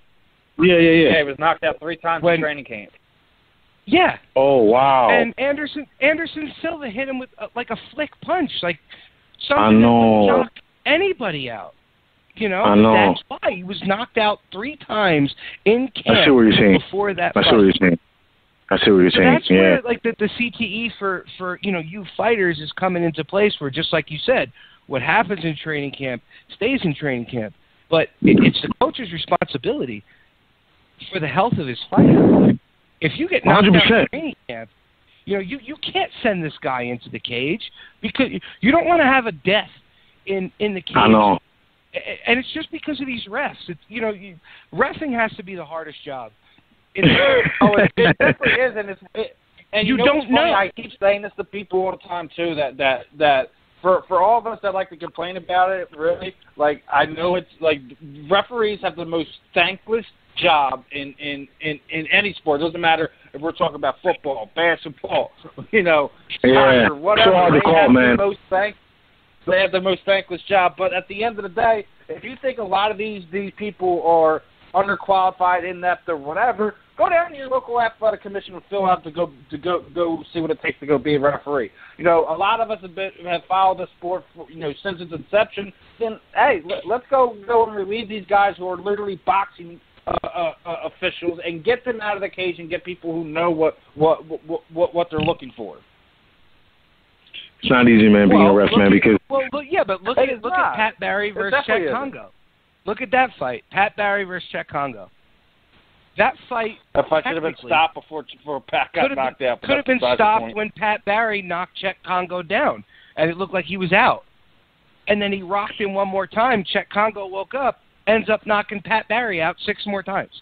Yeah, yeah, Yeah, yeah. he was knocked out three times When- in training camp. Yeah, Oh wow. and Anderson Anderson Silva hit him with uh, like a flick punch, like I something that know. would knock anybody out. You know, I know. that's why he was knocked out three times in camp I see what you're saying. before that I see fight. what you're saying. I see what you're So saying. that's yeah. where like the, the CTE for for you know you fighters is coming into place. Where just like you said, what happens in training camp stays in training camp, but it, it's the coach's responsibility for the health of his fighter. If you get knocked out in 100%. training camp, you know you you can't send this guy into the cage because you don't want to have a death in in the cage. I know. And it's just because of these refs. It's, you know, you, refing has to be the hardest job. It, <laughs> oh, it, it definitely is, and it's it, and you, You know don't know. I keep saying this to people all the time too. That that that for for all of us that like to complain about it, really, like I know it's like referees have the most thankless job in in in in any sport. It doesn't matter if we're talking about football, basketball, <laughs> you know, Yeah. soccer, whatever. So they call, have man. the most thank. They have the most thankless job, but at the end of the day, if you think a lot of these these people are underqualified, inept, or whatever, go down to your local athletic commission and fill out to go to go go see what it takes to go be a referee. You know, a lot of us have been have followed the sport for, you know since its inception. Then hey, let, let's go go and relieve these guys who are literally boxing. Uh, uh, uh, officials and get them out of the cage and get people who know what what what what, what they're looking for. It's not easy, man, being a Well, ref, man, at- because Well, look, yeah, but look at look not. at Pat Barry versus definitely Cheick isn't. Kongo. Look at that fight, Pat Barry versus Cheick Kongo. That fight If I should have been stopped before before Pat got could have knocked been, out, but could have been stopped when Pat Barry knocked Cheick Kongo down, and it looked like he was out. And then he rocked him one more time. Cheick Kongo woke up, ends up knocking Pat Barry out six more times.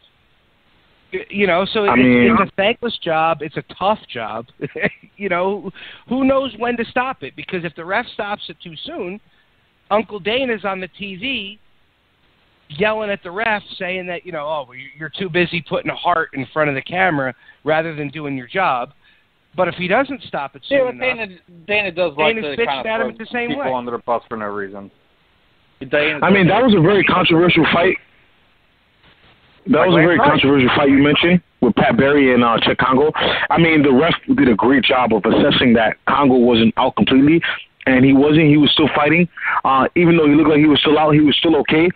You know, so I it's, mean- it's a thankless job. It's a tough job. <laughs> you know, who knows when to stop it? Because if the ref stops it too soon, Uncle Dana's on the TV yelling at the ref, saying that you know, oh, you- you're too busy putting a heart in front of the camera rather than doing your job. But if he doesn't stop it soon Yeah, but enough, Dana, Dana does like Dana's to bitched kind of at him the same people way. under the bus for no reason. I mean that was a very controversial fight. That was a very controversial fight you mentioned with Pat Barry and uh, Cheick Kongo. I mean, the ref did a great job of assessing that Kongo wasn't out completely, and he wasn't. He was still fighting, uh, even though he looked like he was still out. He was still okay,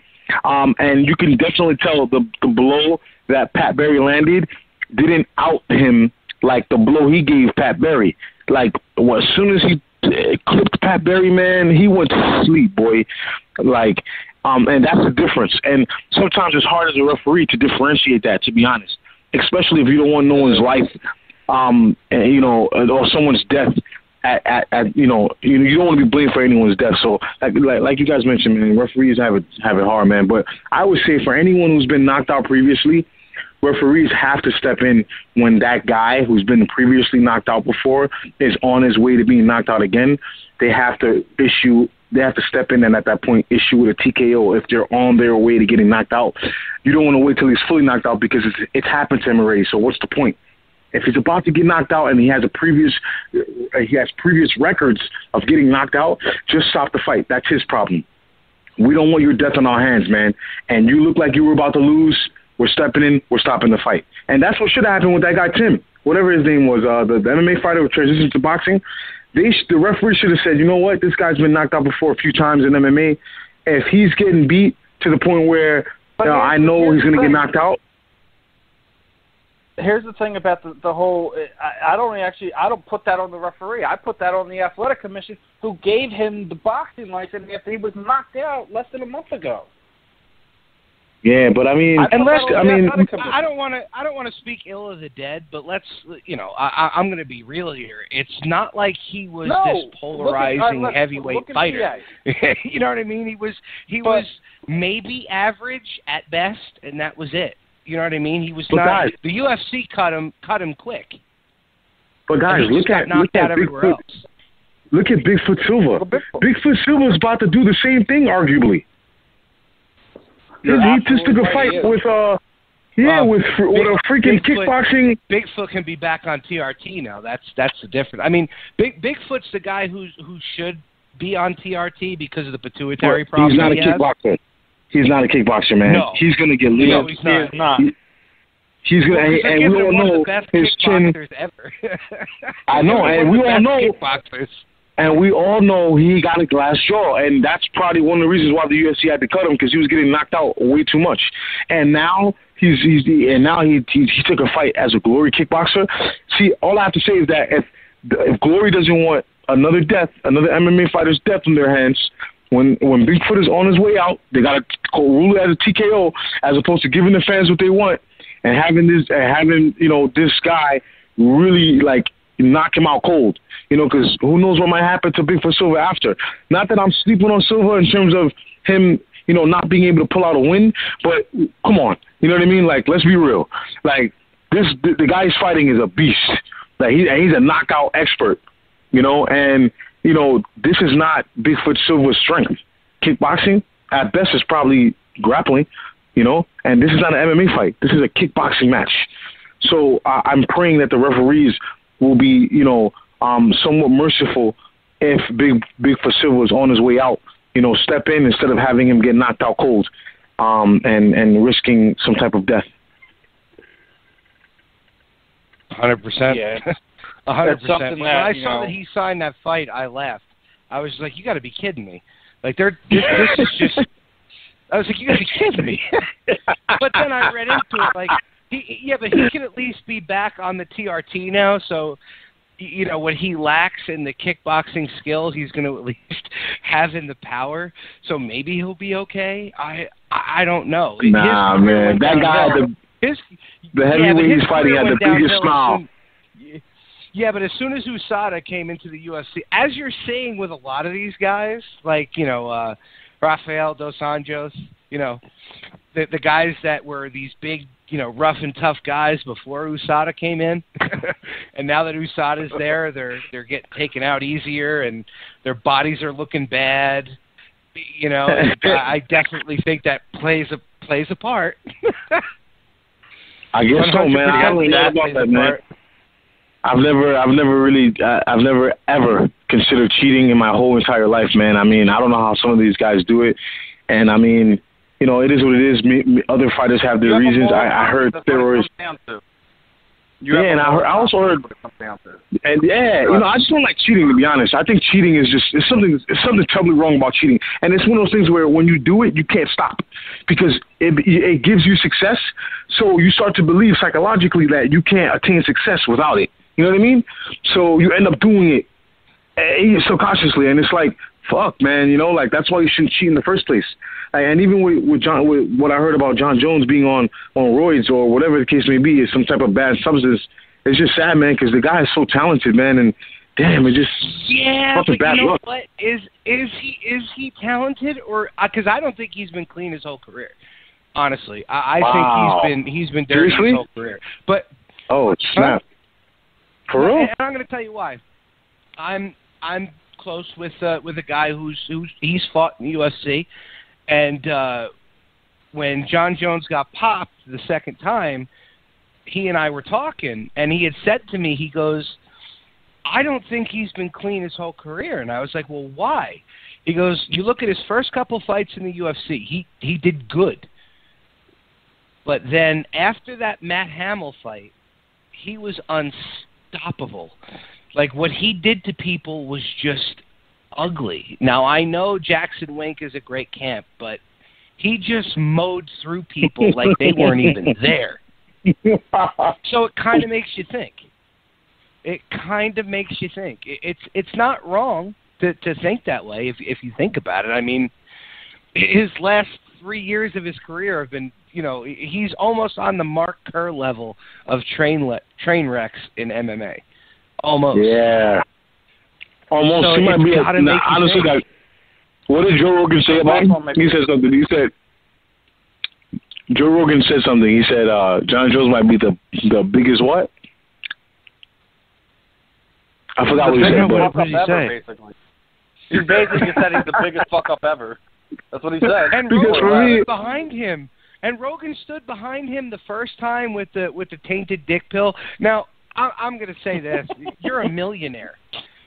um, and you can definitely tell the the blow that Pat Barry landed didn't out him like the blow he gave Pat Barry. Like, well, as soon as he clipped Pat Barry, man, he went to sleep, boy. Like, um, and that's the difference. And sometimes it's hard as a referee to differentiate that, to be honest, especially if you don't want no one's life, um, and, you know, or someone's death. At, at, at you know you you don't want to be blamed for anyone's death. So like like like you guys mentioned, man, referees have it have it hard, man. But I would say for anyone who's been knocked out previously, referees have to step in when that guy who's been previously knocked out before is on his way to being knocked out again. They have to issue. They have to step in and at that point issue with a TKO if they're on their way to getting knocked out. You don't want to wait till he's fully knocked out because it's it's happened to him already. So what's the point? If he's about to get knocked out and he has a previous, uh, he has previous records of getting knocked out, just stop the fight. That's his problem. We don't want your death on our hands, man. And you look like you were about to lose. We're stepping in. We're stopping the fight. And that's what should have happened with that guy Tim, whatever his name was, uh, the, the MMA fighter who transitioned to boxing. They sh- the referee should have said, you know what, this guy's been knocked out before a few times in MMA. If he's getting beat to the point where uh, I know he's going to get knocked out, Here's the thing about the, the whole. I, I don't actually. I don't put that on the referee. I put that on the athletic commission, who gave him the boxing license after he was knocked out less than a month ago. Yeah. But I mean, I put Unless that I mean. I don't want to. I don't want to speak ill of the dead, but let's. You know, I, I, I'm going to be real here. It's not like he was No, this look at- polarizing uh, heavyweight fighter. <laughs> You know what I mean? He was. He But- was maybe average at best, and that was it. You know what I mean? He was not. guys- the UFC cut him cut him quick. But guys, and he look at look at everywhere Bigfoot. else. Look at Bigfoot Silva. Bigfoot- Bigfoot Silva is about to do the same thing, arguably. You're he just took absolutely a right, fight he with uh, yeah, Well, with with a freaking Bigfoot- kickboxing. Bigfoot can be back on TRT now. That's that's the difference. I mean, Big Bigfoot's the guy who's who should be on TRT because of the pituitary problem He's not a he has. kickboxer. He's not a kickboxer, man. No. He's gonna get lit. No, he's not. is not. He- He's gonna, Well, and, because and again, we they're all one of know the best his chin. ever. <laughs> I know, and we all know- kickboxers. And we all know he got a glass jaw, and that's probably one of the reasons why the UFC had to cut him because he was getting knocked out way too much. And now he's he's and now he, he he took a fight as a glory kickboxer. See, all I have to say is that if if Glory doesn't want another death, another MMA fighter's death in their hands, when when Bigfoot is on his way out, they got to rule it as a TKO as opposed to giving the fans what they want and having this and having you know this guy really like knock him out cold. You know, because who knows what might happen to Bigfoot Silva after. Not that I'm sleeping on Silva in terms of him, you know, not being able to pull out a win, but come on, you know what I mean? Like, let's be real. Like this, the, the guy he's fighting is a beast. Like he, he's a knockout expert. You know, and you know this is not Bigfoot Silva's strength. Kickboxing at best is probably grappling. You know, and this is not an MMA fight. This is a kickboxing match. So I I'm praying that the referees will be, you know, um, somewhat merciful if Big Big Silva is on his way out. You know, step in instead of having him get knocked out cold, um, and and risking some type of death. hundred percent. Yeah. A <laughs> hundred That's percent. something When that, I saw know- that he signed that fight, I laughed. I was like, "You got to be kidding me!" Like, they're this, this is just. I was like, "You got to be kidding me!" <laughs> but then I read into it, like, he, yeah, but he can at least be back on the TRT now. So, you know, what he lacks in the kickboxing skills, he's going to at <laughs> least have in the power. So maybe he'll be okay. I I don't know. Nah, career man, that guy, downhill. the his the yeah, heavyweight but he's fighting had the biggest as smile. soon- yeah, but as soon as USADA came into the UFC, as you're seeing with a lot of these guys, like you know uh, Rafael dos Anjos, you know the the guys that were these big, you know, rough and tough guys before USADA came in, <laughs> and now that USADA's there, they're they're getting taken out easier, and their bodies are looking bad. You know, and I definitely think that plays a plays a part. <laughs> I guess so, man. I don't know about that, man. I've never, I've never really, uh, I've never ever considered cheating in my whole entire life, man. I mean, I don't know how some of these guys do it, and I mean, you know, it is what it is. Me, me, other fighters have their reasons. I, I heard compass, that's steroids, comes down to. You Yeah, and I heard- I also heard- it comes down to. and yeah, you know, I just don't like cheating to be honest. I think cheating is just it's something, it's something terribly wrong about cheating, and it's one of those things where when you do it, you can't stop because it it gives you success. So you start to believe psychologically that you can't attain success without it. You know what I mean? So you end up doing it eh, subconsciously, and it's like, fuck, man. You know, like that's why you shouldn't cheat in the first place. And even with, with Jon, with what I heard about Jon Jones being on on roids or whatever the case may be, is some type of bad substance. It's just sad, man, because the guy is so talented, man, and damn, it just Yeah, but bad you know luck. what? Is is he is he talented or because I don't think he's been clean his whole career. Honestly, I, I Wow. think he's been he's been dirty Seriously? his whole career. But oh snap. For real? and I'm going to tell you why. I'm I'm close with uh, with a guy who's who's he's fought in the UFC, and uh, when Jon Jones got popped the second time, he and I were talking, and he had said to me, he goes, "I don't think he's been clean his whole career," and I was like, "Well, why?" He goes, "You look at his first couple fights in the UFC, he he did good." But then after that Matt Hamill fight, he was unstoppable. Like what he did to people was just ugly. Now I know Jackson Wink is a great camp, but he just mowed through people like they <laughs> weren't even there. <laughs> So it kind of makes you think. It kind of makes you think. It- It's it's not wrong to to think that way if if you think about it. I mean, his last three years of his career have been, you know, he's almost on the Mark Kerr level of train le- train wrecks in MMA. Almost. Yeah. Almost. So he might be. A, gotta nah, make honestly, guys, what did Joe Rogan say about him? That's what makes He said something. He said, Joe Rogan said something. He said uh, Jon Jones might be the the biggest what? I forgot what he said. What But did he ever, say? Basically. He basically said he's the biggest fuck up ever. That's what he said. And Because Rogan for me- stood behind him. And Rogan stood behind him the first time with the with the tainted dick pill. Now, I, I'm going to say this: you're a millionaire.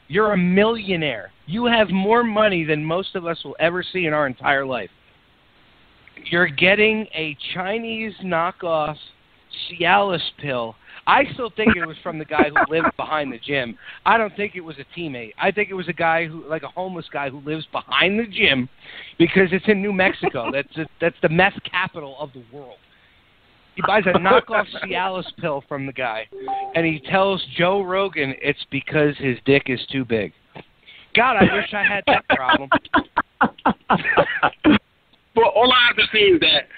You're a millionaire. You have more money than most of us will ever see in our entire life. You're getting a Chinese knockoff Cialis pill. I still think it was from the guy who lived <laughs> behind the gym. I don't think it was a teammate. I think it was a guy who, like a homeless guy who lives behind the gym, because it's in New Mexico. <laughs> That's a, that's the meth capital of the world. He buys a knockoff Cialis pill from the guy, and he tells Joe Rogan it's because his dick is too big. God, I wish I had that problem. but all I have to say is that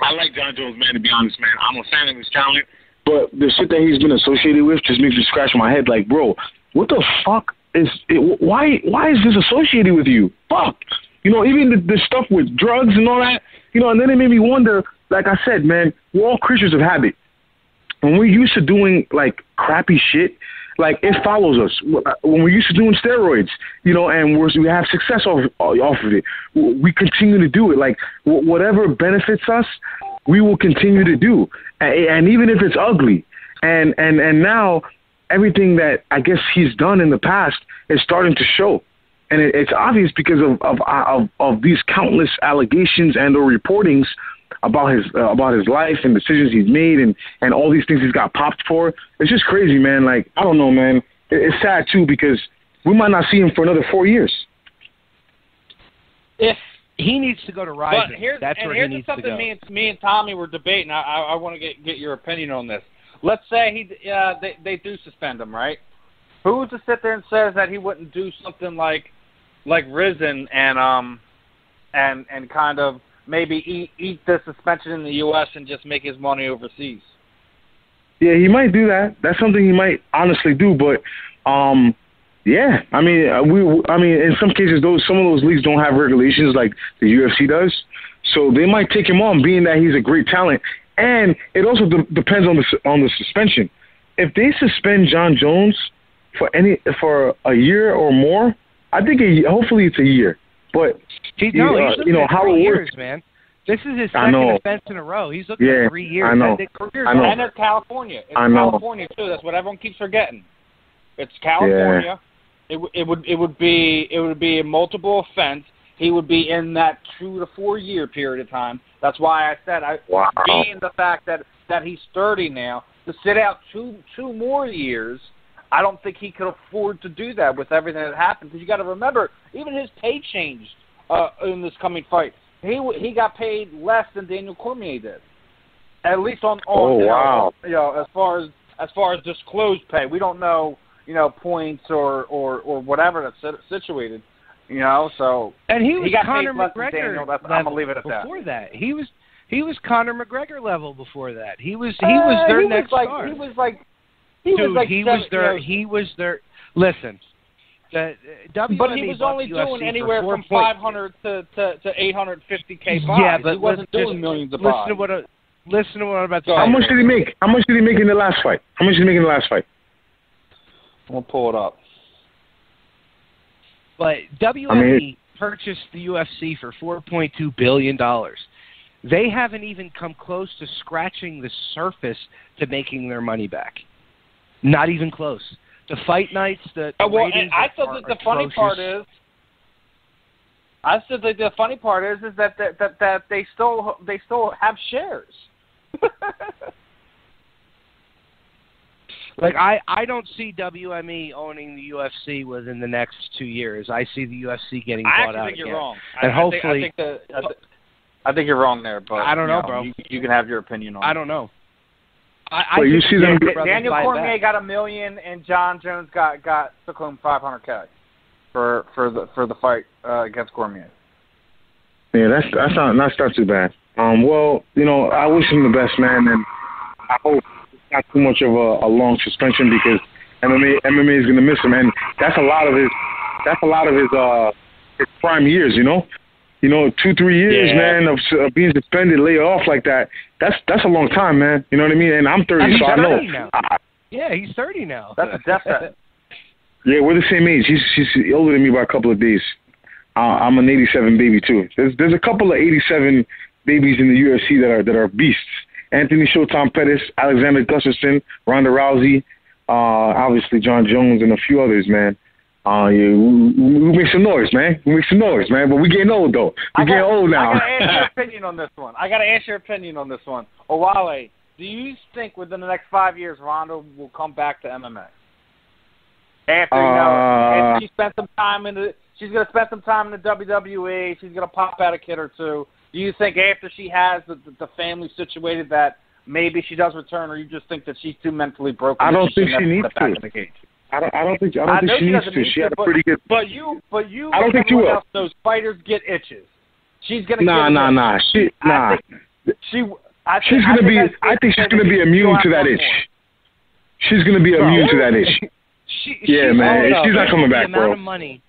I like Jon Jones, man. To be honest, man, I'm a fan of his talent. But the shit that he's been associated with just makes me scratch my head. Like, bro, what the fuck is? It, why? Why is this associated with you? Fuck. You know, even the, the stuff with drugs and all that. You know, and then it made me wonder. Like I said, man, we're all creatures of habit. When we're used to doing like crappy shit, like it follows us. Uh, when we're used to doing steroids, you know, and we're, we have success off uh, off of it, we continue to do it. Like whatever benefits us, we will continue to do, and, even if it's ugly. And and and now everything that I guess he's done in the past is starting to show, and it, it's obvious because of of uh, of, of these countless allegations and or reportings about his uh, about his life and decisions he's made and and all these things he's got popped for. It's just crazy, man. Like I don't know, man. It, it's sad too because we might not see him for another four years. If He needs to go to Rizin. But here's That's and where here's he needs something to go. me and me and Tommy were debating. I I, I want to get get your opinion on this. Let's say he uh, they they do suspend him, right? Who's to sit there and says that he wouldn't do something like like Rizin and um and and kind of maybe eat eat the suspension in the U.S. and just make his money overseas? Yeah, he might do that. That's something he might honestly do. But um, yeah, I mean, uh, we, I mean, in some cases, those some of those leagues don't have regulations like the UFC does, so they might take him on, being that he's a great talent. And it also de- depends on the on the suspension. If they suspend Jon Jones for any for a year or more, I think a, hopefully it's a year. But He, no, uh, he's looking you know, at how three it years, works- man. This is his second offense in a row. He's looking Yeah, at three years. I know. And the career's I know. And it's California. It's I know. California too. That's what everyone keeps forgetting. It's California. It it would it would be it would be a multiple offense. He would be in that two to four year period of time. That's why I said I Wow. being the fact that that he's thirty now to sit out two two more years. I don't think he could afford to do that with everything that happened. Because you got to remember, even his pay changed uh, in this coming fight. He w- he got paid less than Daniel Cormier did, at least on on Oh, you know, wow. you know as far as as far as disclosed pay. We don't know you know points or or or whatever that's sit- situated. You know, so And he was got Conor less McGregor Daniel. That's- I'm level gonna leave it at that. before that. He was he was Conor McGregor level before that. He was he Uh, was their he next was like, star. He was like he Dude, was like he seven, was their you know, he was their listen. The uh, But he was only the UFC doing anywhere four from point- 500 to to, to 850k buys. Yeah, but he wasn't listen, doing millions of listen buys. to what I, listen to what I'm about to say. how much did he make? How much did he make in the last fight? How much did he make in the last fight? We'll pull it up. But WME I mean- purchased the UFC for 4.2 billion dollars. They haven't even come close to scratching the surface to making their money back. Not even close. The fight nights, the, the Uh, well, ratings I are that the funny part is, I said that the funny part is, is that that that, that they still they still have shares. <laughs> like I I don't see WME owning the UFC within the next two years. I see the UFC getting I bought out think you're again. wrong. And I, hopefully- I think, I think, the, I, think you're wrong there, but I don't you know, bro. You, you can have your opinion on. I don't know. I, I Well, you see them- Daniel brothers Daniel buy it Cormier back. got a million, and Jon Jones got got took home 500k for for the for the fight uh, against Cormier. Yeah, that's that's not that's not too bad. Um, well, you know, I wish him the best, man, and I hope it's not too much of a, a long suspension because MMA MMA is gonna miss him, and that's a lot of his that's a lot of his uh his prime years, you know. You know, two three years, Yeah. man, of, of being suspended, lay off like that. That's that's a long time, man. You know what I mean? And I'm 30, I mean, so I know. now. I, Yeah, he's thirty now. That's a death sentence. <laughs> yeah, we're the same age. He's he's older than me by a couple of days. Uh, I'm an '87 baby too. There's there's a couple of '87 babies in the UFC that are that are beasts. Anthony Showtime Pettis, Alexander Gustafsson, Ronda Rousey, uh, obviously Jon Jones, and a few others, man. Uh, yeah, we, we we make some noise, man. We make some noise, man. But we getting old though. We getting old now. I gotta ask your <laughs> opinion on this one. I gotta ask your opinion on this one. Owale, do you think within the next five years Ronda will come back to MMA? After you know, Uh, she spent some time in the, she's gonna spend some time in the WWE. She's gonna pop out a kid or two. Do you think after she has the, the, the family situated that maybe she does return, or you just think that she's too mentally broken? I don't think should she needs to. In the cage? I don't. I don't think. I don't I think she she needs to. need She to, had a pretty good. But you, but you, I don't think everyone will. Those fighters get itches. She's gonna Nah, get nah, nah. She, I nah. think she. I She's gonna be. I think she's gonna be immune to that itch. She's gonna be immune to that itch. She, Yeah, she's man. She's not coming back, the amount bro. Of money.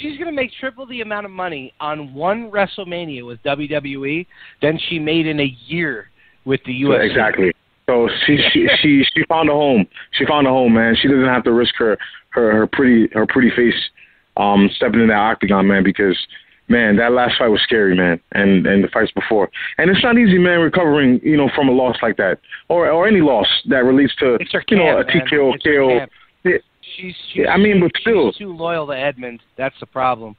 She's gonna make triple the amount of money on one WrestleMania with WWE than she made in a year with the UFC. Exactly. So she she <laughs> she she found a home. She found a home, man. She doesn't have to risk her her her pretty her pretty face um stepping in that octagon, man, because man, that last fight was scary, man, and and the fights before. And it's not easy, man, recovering, you know, from a loss like that, or or any loss that relates to It's her you know a camp, man. TKO, It's her KO. camp. Yeah. She's, she's I mean, but still. she's too loyal to Edmond. That's the problem.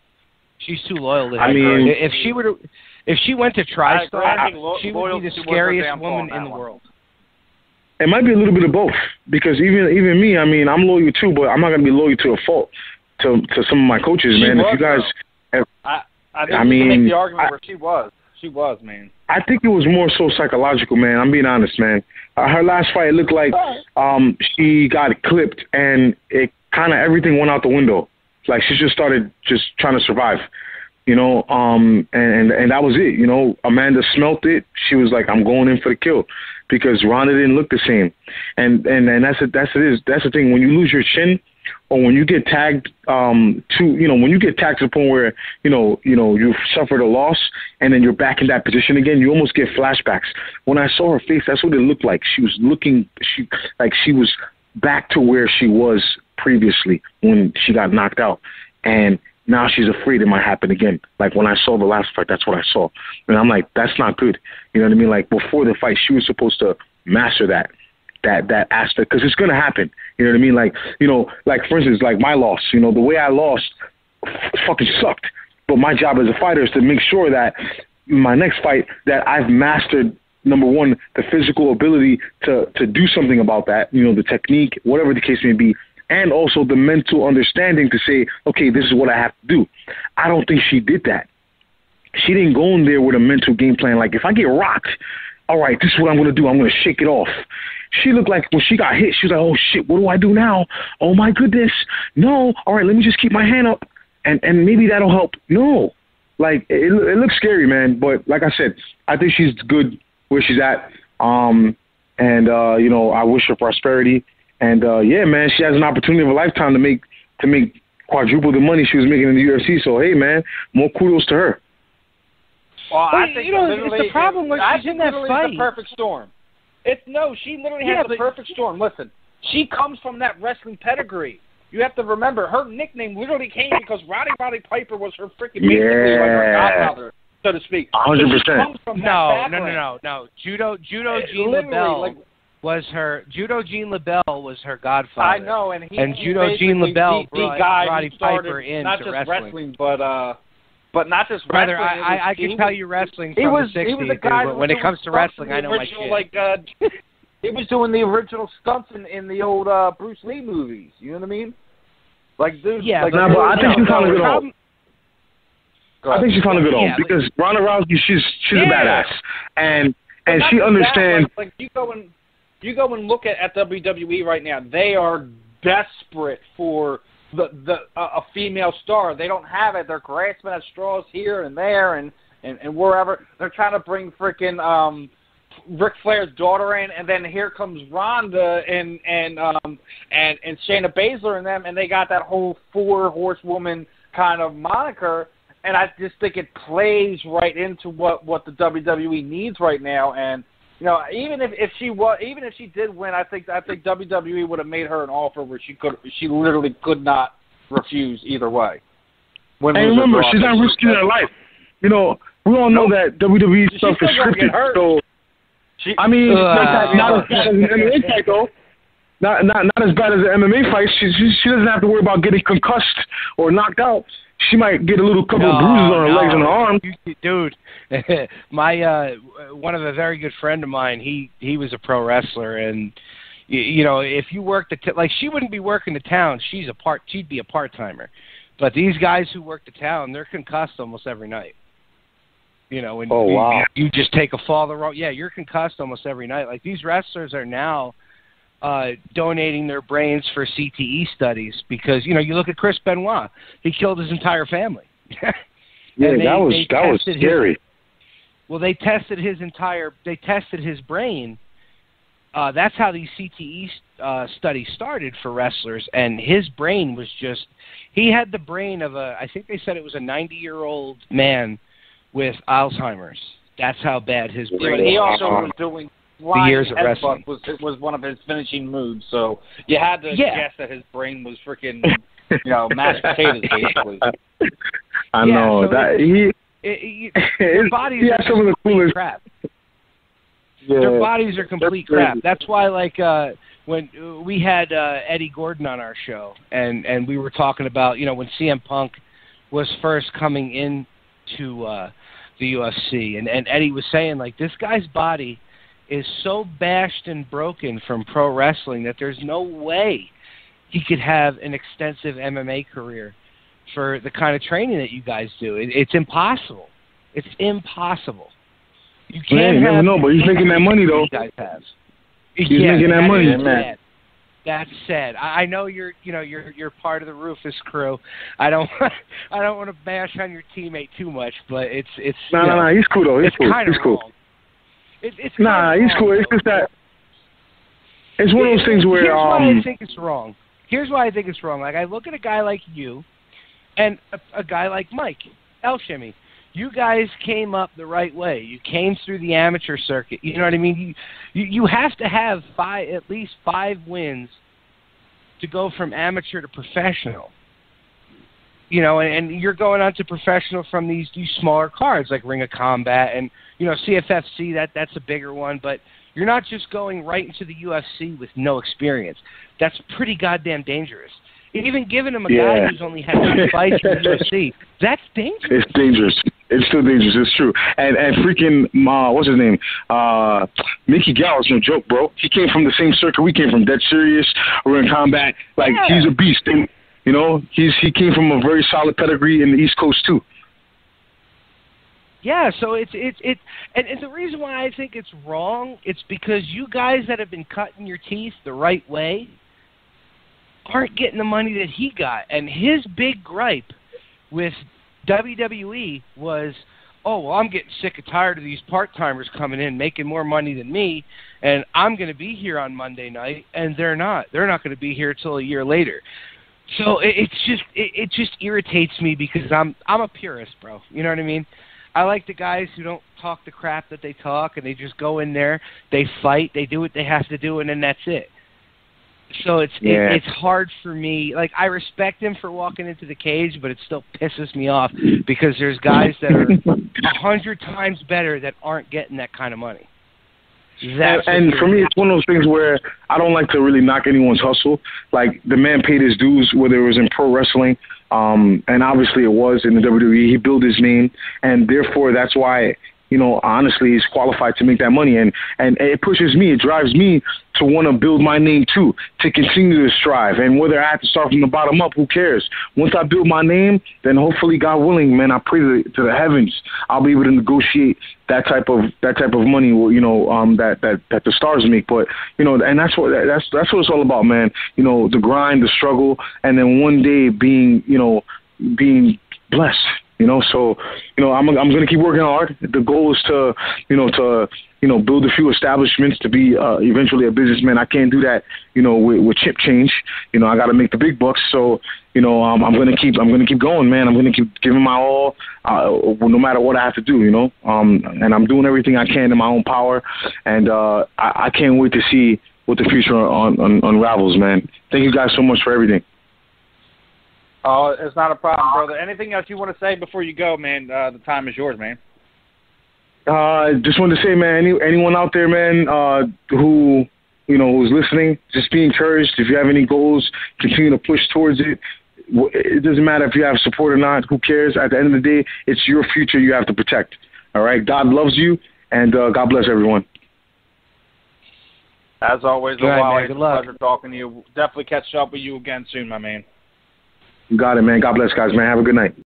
She's too loyal to him. I mean- if she were to, if she went to I agree. TriStar, I think lo- she would be the scariest woman in in the one. world. It might be a little bit of both because even even me, I mean, I'm loyal too, but I'm not gonna be loyal to a fault to to some of my coaches, She man. was, if you guys, have, I, I think I you can make mean, the argument I- where she was. She was, man. I think it was more so psychological, man. I'm being honest, man. Uh, her last fight, it looked like um she got clipped and it kind of everything went out the window. Like she just started just trying to survive, you know. Um, and and that was it. You know, Amanda smelt it. She was like, "I'm going in for the kill," because Ronda didn't look the same. And and and that's it. That's it is. That's the thing. When you lose your chin, or when you get tagged um to you know when you get tagged to the point where you know you know you've suffered a loss and then you're back in that position again you almost get flashbacks when i saw her face that's what it looked like she was looking she like she was back to where she was previously when she got knocked out and now she's afraid it might happen again like when i saw the last fight that's what i saw and i'm like that's not good you know what i mean like before the fight she was supposed to master that that that aspect because it's gonna happen. You know what I mean? Like you know, like for instance, like my loss. You know, the way I lost fucking sucked. But my job as a fighter is to make sure that my next fight that I've mastered number one the physical ability to to do something about that. You know, the technique, whatever the case may be. And also the mental understanding to say, okay, this is what I have to do. I don't think she did that she didn't go in there with a mental game plan like if I get rocked, all right, this is what I'm gonna do. I'm gonna shake it off. She looked like when she got hit, she was like, "Oh shit, what do I do now? Oh my goodness, no! All right, let me just keep my hand up, and and maybe that'll help." No, like it, it looks scary, man. But like I said, I think she's good where she's at. Um, and uh, you know, I wish her prosperity. And uh, yeah, man, she has an opportunity of a lifetime to make to make quadruple the money she was making in the UFC. So hey, man, more kudos to her. Well, I think you know, it's the problem where I she's in that fight. It's the perfect storm. It's no, she literally Yeah, has the perfect storm. Listen, she comes from that wrestling pedigree. You have to remember her nickname literally came because Roddy Roddy Piper was her freaking basically like her godfather, so to speak. A hundred So she percent. comes from that No, no, no, no, no. Judo, Judo, Gene LeBell like- was her. Judo, Gene LeBell was her godfather. I know, and he And he Judo Gene basically LeBell beat the brought guy Roddy started Piper into not just wrestling. but uh, but not just Brother, wrestling. I, it I, I he can tell was- you wrestling He from was the '60s, he was the guy but when it comes to doing wrestling, I the know my original, shit. Like uh, he was doing the original stunts in, in the old uh, Bruce Lee movies. You know what I mean? Like dude, yeah, like, but, Nah, but I think no, you found no, a good the home. I think she found a good home Yeah, but- because Ronda Rousey, she's she's a badass, and and she understands. Like, like you go and you go and look at, at WWE right now. They are desperate for the the uh, a female star. They don't have it. They're grasping at straws here and there and and, and wherever. They're trying to bring freaking um Ric Flair's daughter in, and then here comes Ronda and and um and and Shayna Baszler and them, and they got that whole four horsewoman kind of moniker. and I just think it plays right into what what the WWE needs right now. And you know, even if if she was, even if she did win, I think I think WWE would have made her an offer where she could, she literally could not refuse either way. Win, and remember, she's not risking her life. You know, we all know that WWE She's stuff is still gonna get scripted. So She, I mean, Uh, not, not as bad as an MMA fight though. Not not not as bad as an MMA fight. She she, she doesn't have to worry about getting concussed or knocked out. She might get a little couple of bruises on her no. legs and her arms. Dude. <laughs> my uh, one of a very good friend of mine. He he was a pro wrestler, and you, you know if you work the t- like she wouldn't be working the town. She's a part. She'd be a part timer. But these guys who work the town, they're concussed almost every night. You know, and Oh, you, wow. you just take a fall the wrong. Yeah, you're concussed almost every night. Like these wrestlers are now uh, donating their brains for CTE studies because you know you look at Chris Benoit, he killed his entire family. <laughs> Yeah, they- that was that was tested his- scary. Well, they tested his entire. They tested his brain. Uh, that's how these CTE uh, studies started for wrestlers, and his brain was just. He had the brain of a. I think they said it was a 90-year-old man with Alzheimer's. That's how bad his brain. but he was. also was doing flying years of wrestling. was it was one of his finishing moves. So you had to Yeah. guess that his brain was freaking <laughs> you know mashed potatoes basically. I Yeah, know so that he. It, it, their bodies he has some of the coolest. crap. Yeah. their bodies are complete That's crap. That's why, like, uh, when uh, we had uh, Eddie Gordon on our show, and and we were talking about, you know, when CM Punk was first coming in to uh, the UFC, and and Eddie was saying, like, this guy's body is so bashed and broken from pro wrestling that there's no way he could have an extensive MMA career for the kind of training that you guys do. It, it's impossible. It's impossible. You can't you never have No, but he's making that money, though. You guys have. He's yeah, making that that money. is Amen. sad. That's sad. I, I know you're, you know, you're you're part of the Roufus crew. I don't, <laughs> I don't want to bash on your teammate too much, but it's it's. No, you no, know, no. He's cool though. He's it's cool. kind of He's cool. wrong. It, it's Nah, he's cool. It's just that it's one of those things where Here's why um I think it's wrong. Here's why I think it's wrong. Like I look at a guy like you, and a, a guy like Mike Elshimi. You guys came up the right way. You came through the amateur circuit. You know what I mean? You you, you have to have five at least five wins to go from amateur to professional. You know, and, and you're going on to professional from these these smaller cards like Ring of Combat and you know CFFC. That that's a bigger one, but you're not just going right into the UFC with no experience. That's pretty goddamn dangerous. Even giving him a Yeah. guy who's only had two <laughs> fights in the UFC, that's dangerous. it's dangerous. It's still dangerous. It's true. And and freaking uh, what's his name? Uh, Mickey Galloway's no joke, bro. He came from the same circuit we came from. Dead Serious, we're in combat. Like Yeah. he's a beast. And, you know, he's he came from a very solid pedigree in the East Coast too. Yeah, so it's it's it, and, and the reason why I think it's wrong, it's because you guys that have been cutting your teeth the right way aren't getting the money that he got, and his big gripe with WWE was, oh well, I'm getting sick and tired of these part timers coming in making more money than me, and I'm going to be here on Monday night, and they're not. They're not going to be here till a year later. So it, it's just it, it just irritates me because I'm I'm a purist, bro. You know what I mean? I like the guys who don't talk the crap that they talk, and they just go in there, they fight, they do what they have to do, and then that's it. So it's Yeah. it, it's hard for me. Like I respect him for walking into the cage, but it still pisses me off because there's guys that are <laughs> a hundred times better that aren't getting that kind of money. And, That's what and for me, it's one of those things where I don't like to really knock anyone's hustle. Like the man paid his dues, whether it was in pro wrestling, um, and obviously it was in the WWE. He built his name, and therefore that's why you know honestly he's qualified to make that money. And and it pushes me, it drives me to want to build my name too, to continue to strive. And whether I have to start from the bottom up, who cares? Once I build my name, then hopefully, God willing, man, I pray to, to the heavens, I'll be able to negotiate that type of that type of money, you know, um, that that that the stars make. But you know, and that's what that's that's what it's all about, man. You know, the grind, the struggle, and then one day being, you know, being blessed. You know, so you know I'm I'm going to keep working hard. The goal is to you know to you know build a few establishments to be uh, eventually a businessman. I can't do that you know with, with chip change. You know I got to make the big bucks. So you know um, I'm going to keep I'm going to keep going, man. I'm going to keep giving my all, uh, no matter what I have to do. You know, um, and I'm doing everything I can in my own power, and uh, I, I can't wait to see what the future un, un, unravels, man. Thank you guys so much for everything. Oh, it's not a problem, brother. Anything else you want to say before you go, man? Uh, the time is yours, man. Uh, just wanted to say, man, any, anyone out there, man, uh, who you know who's listening, just be encouraged. If you have any goals, continue to push towards it. It doesn't matter if you have support or not. Who cares? At the end of the day, it's your future you have to protect. All right. God loves you, and uh, God bless everyone. As always, All right, Wally, man. Good luck. pleasure talking to you. Definitely catch up with you again soon, my man. Got it, man. God bless, guys, man. Have a good night.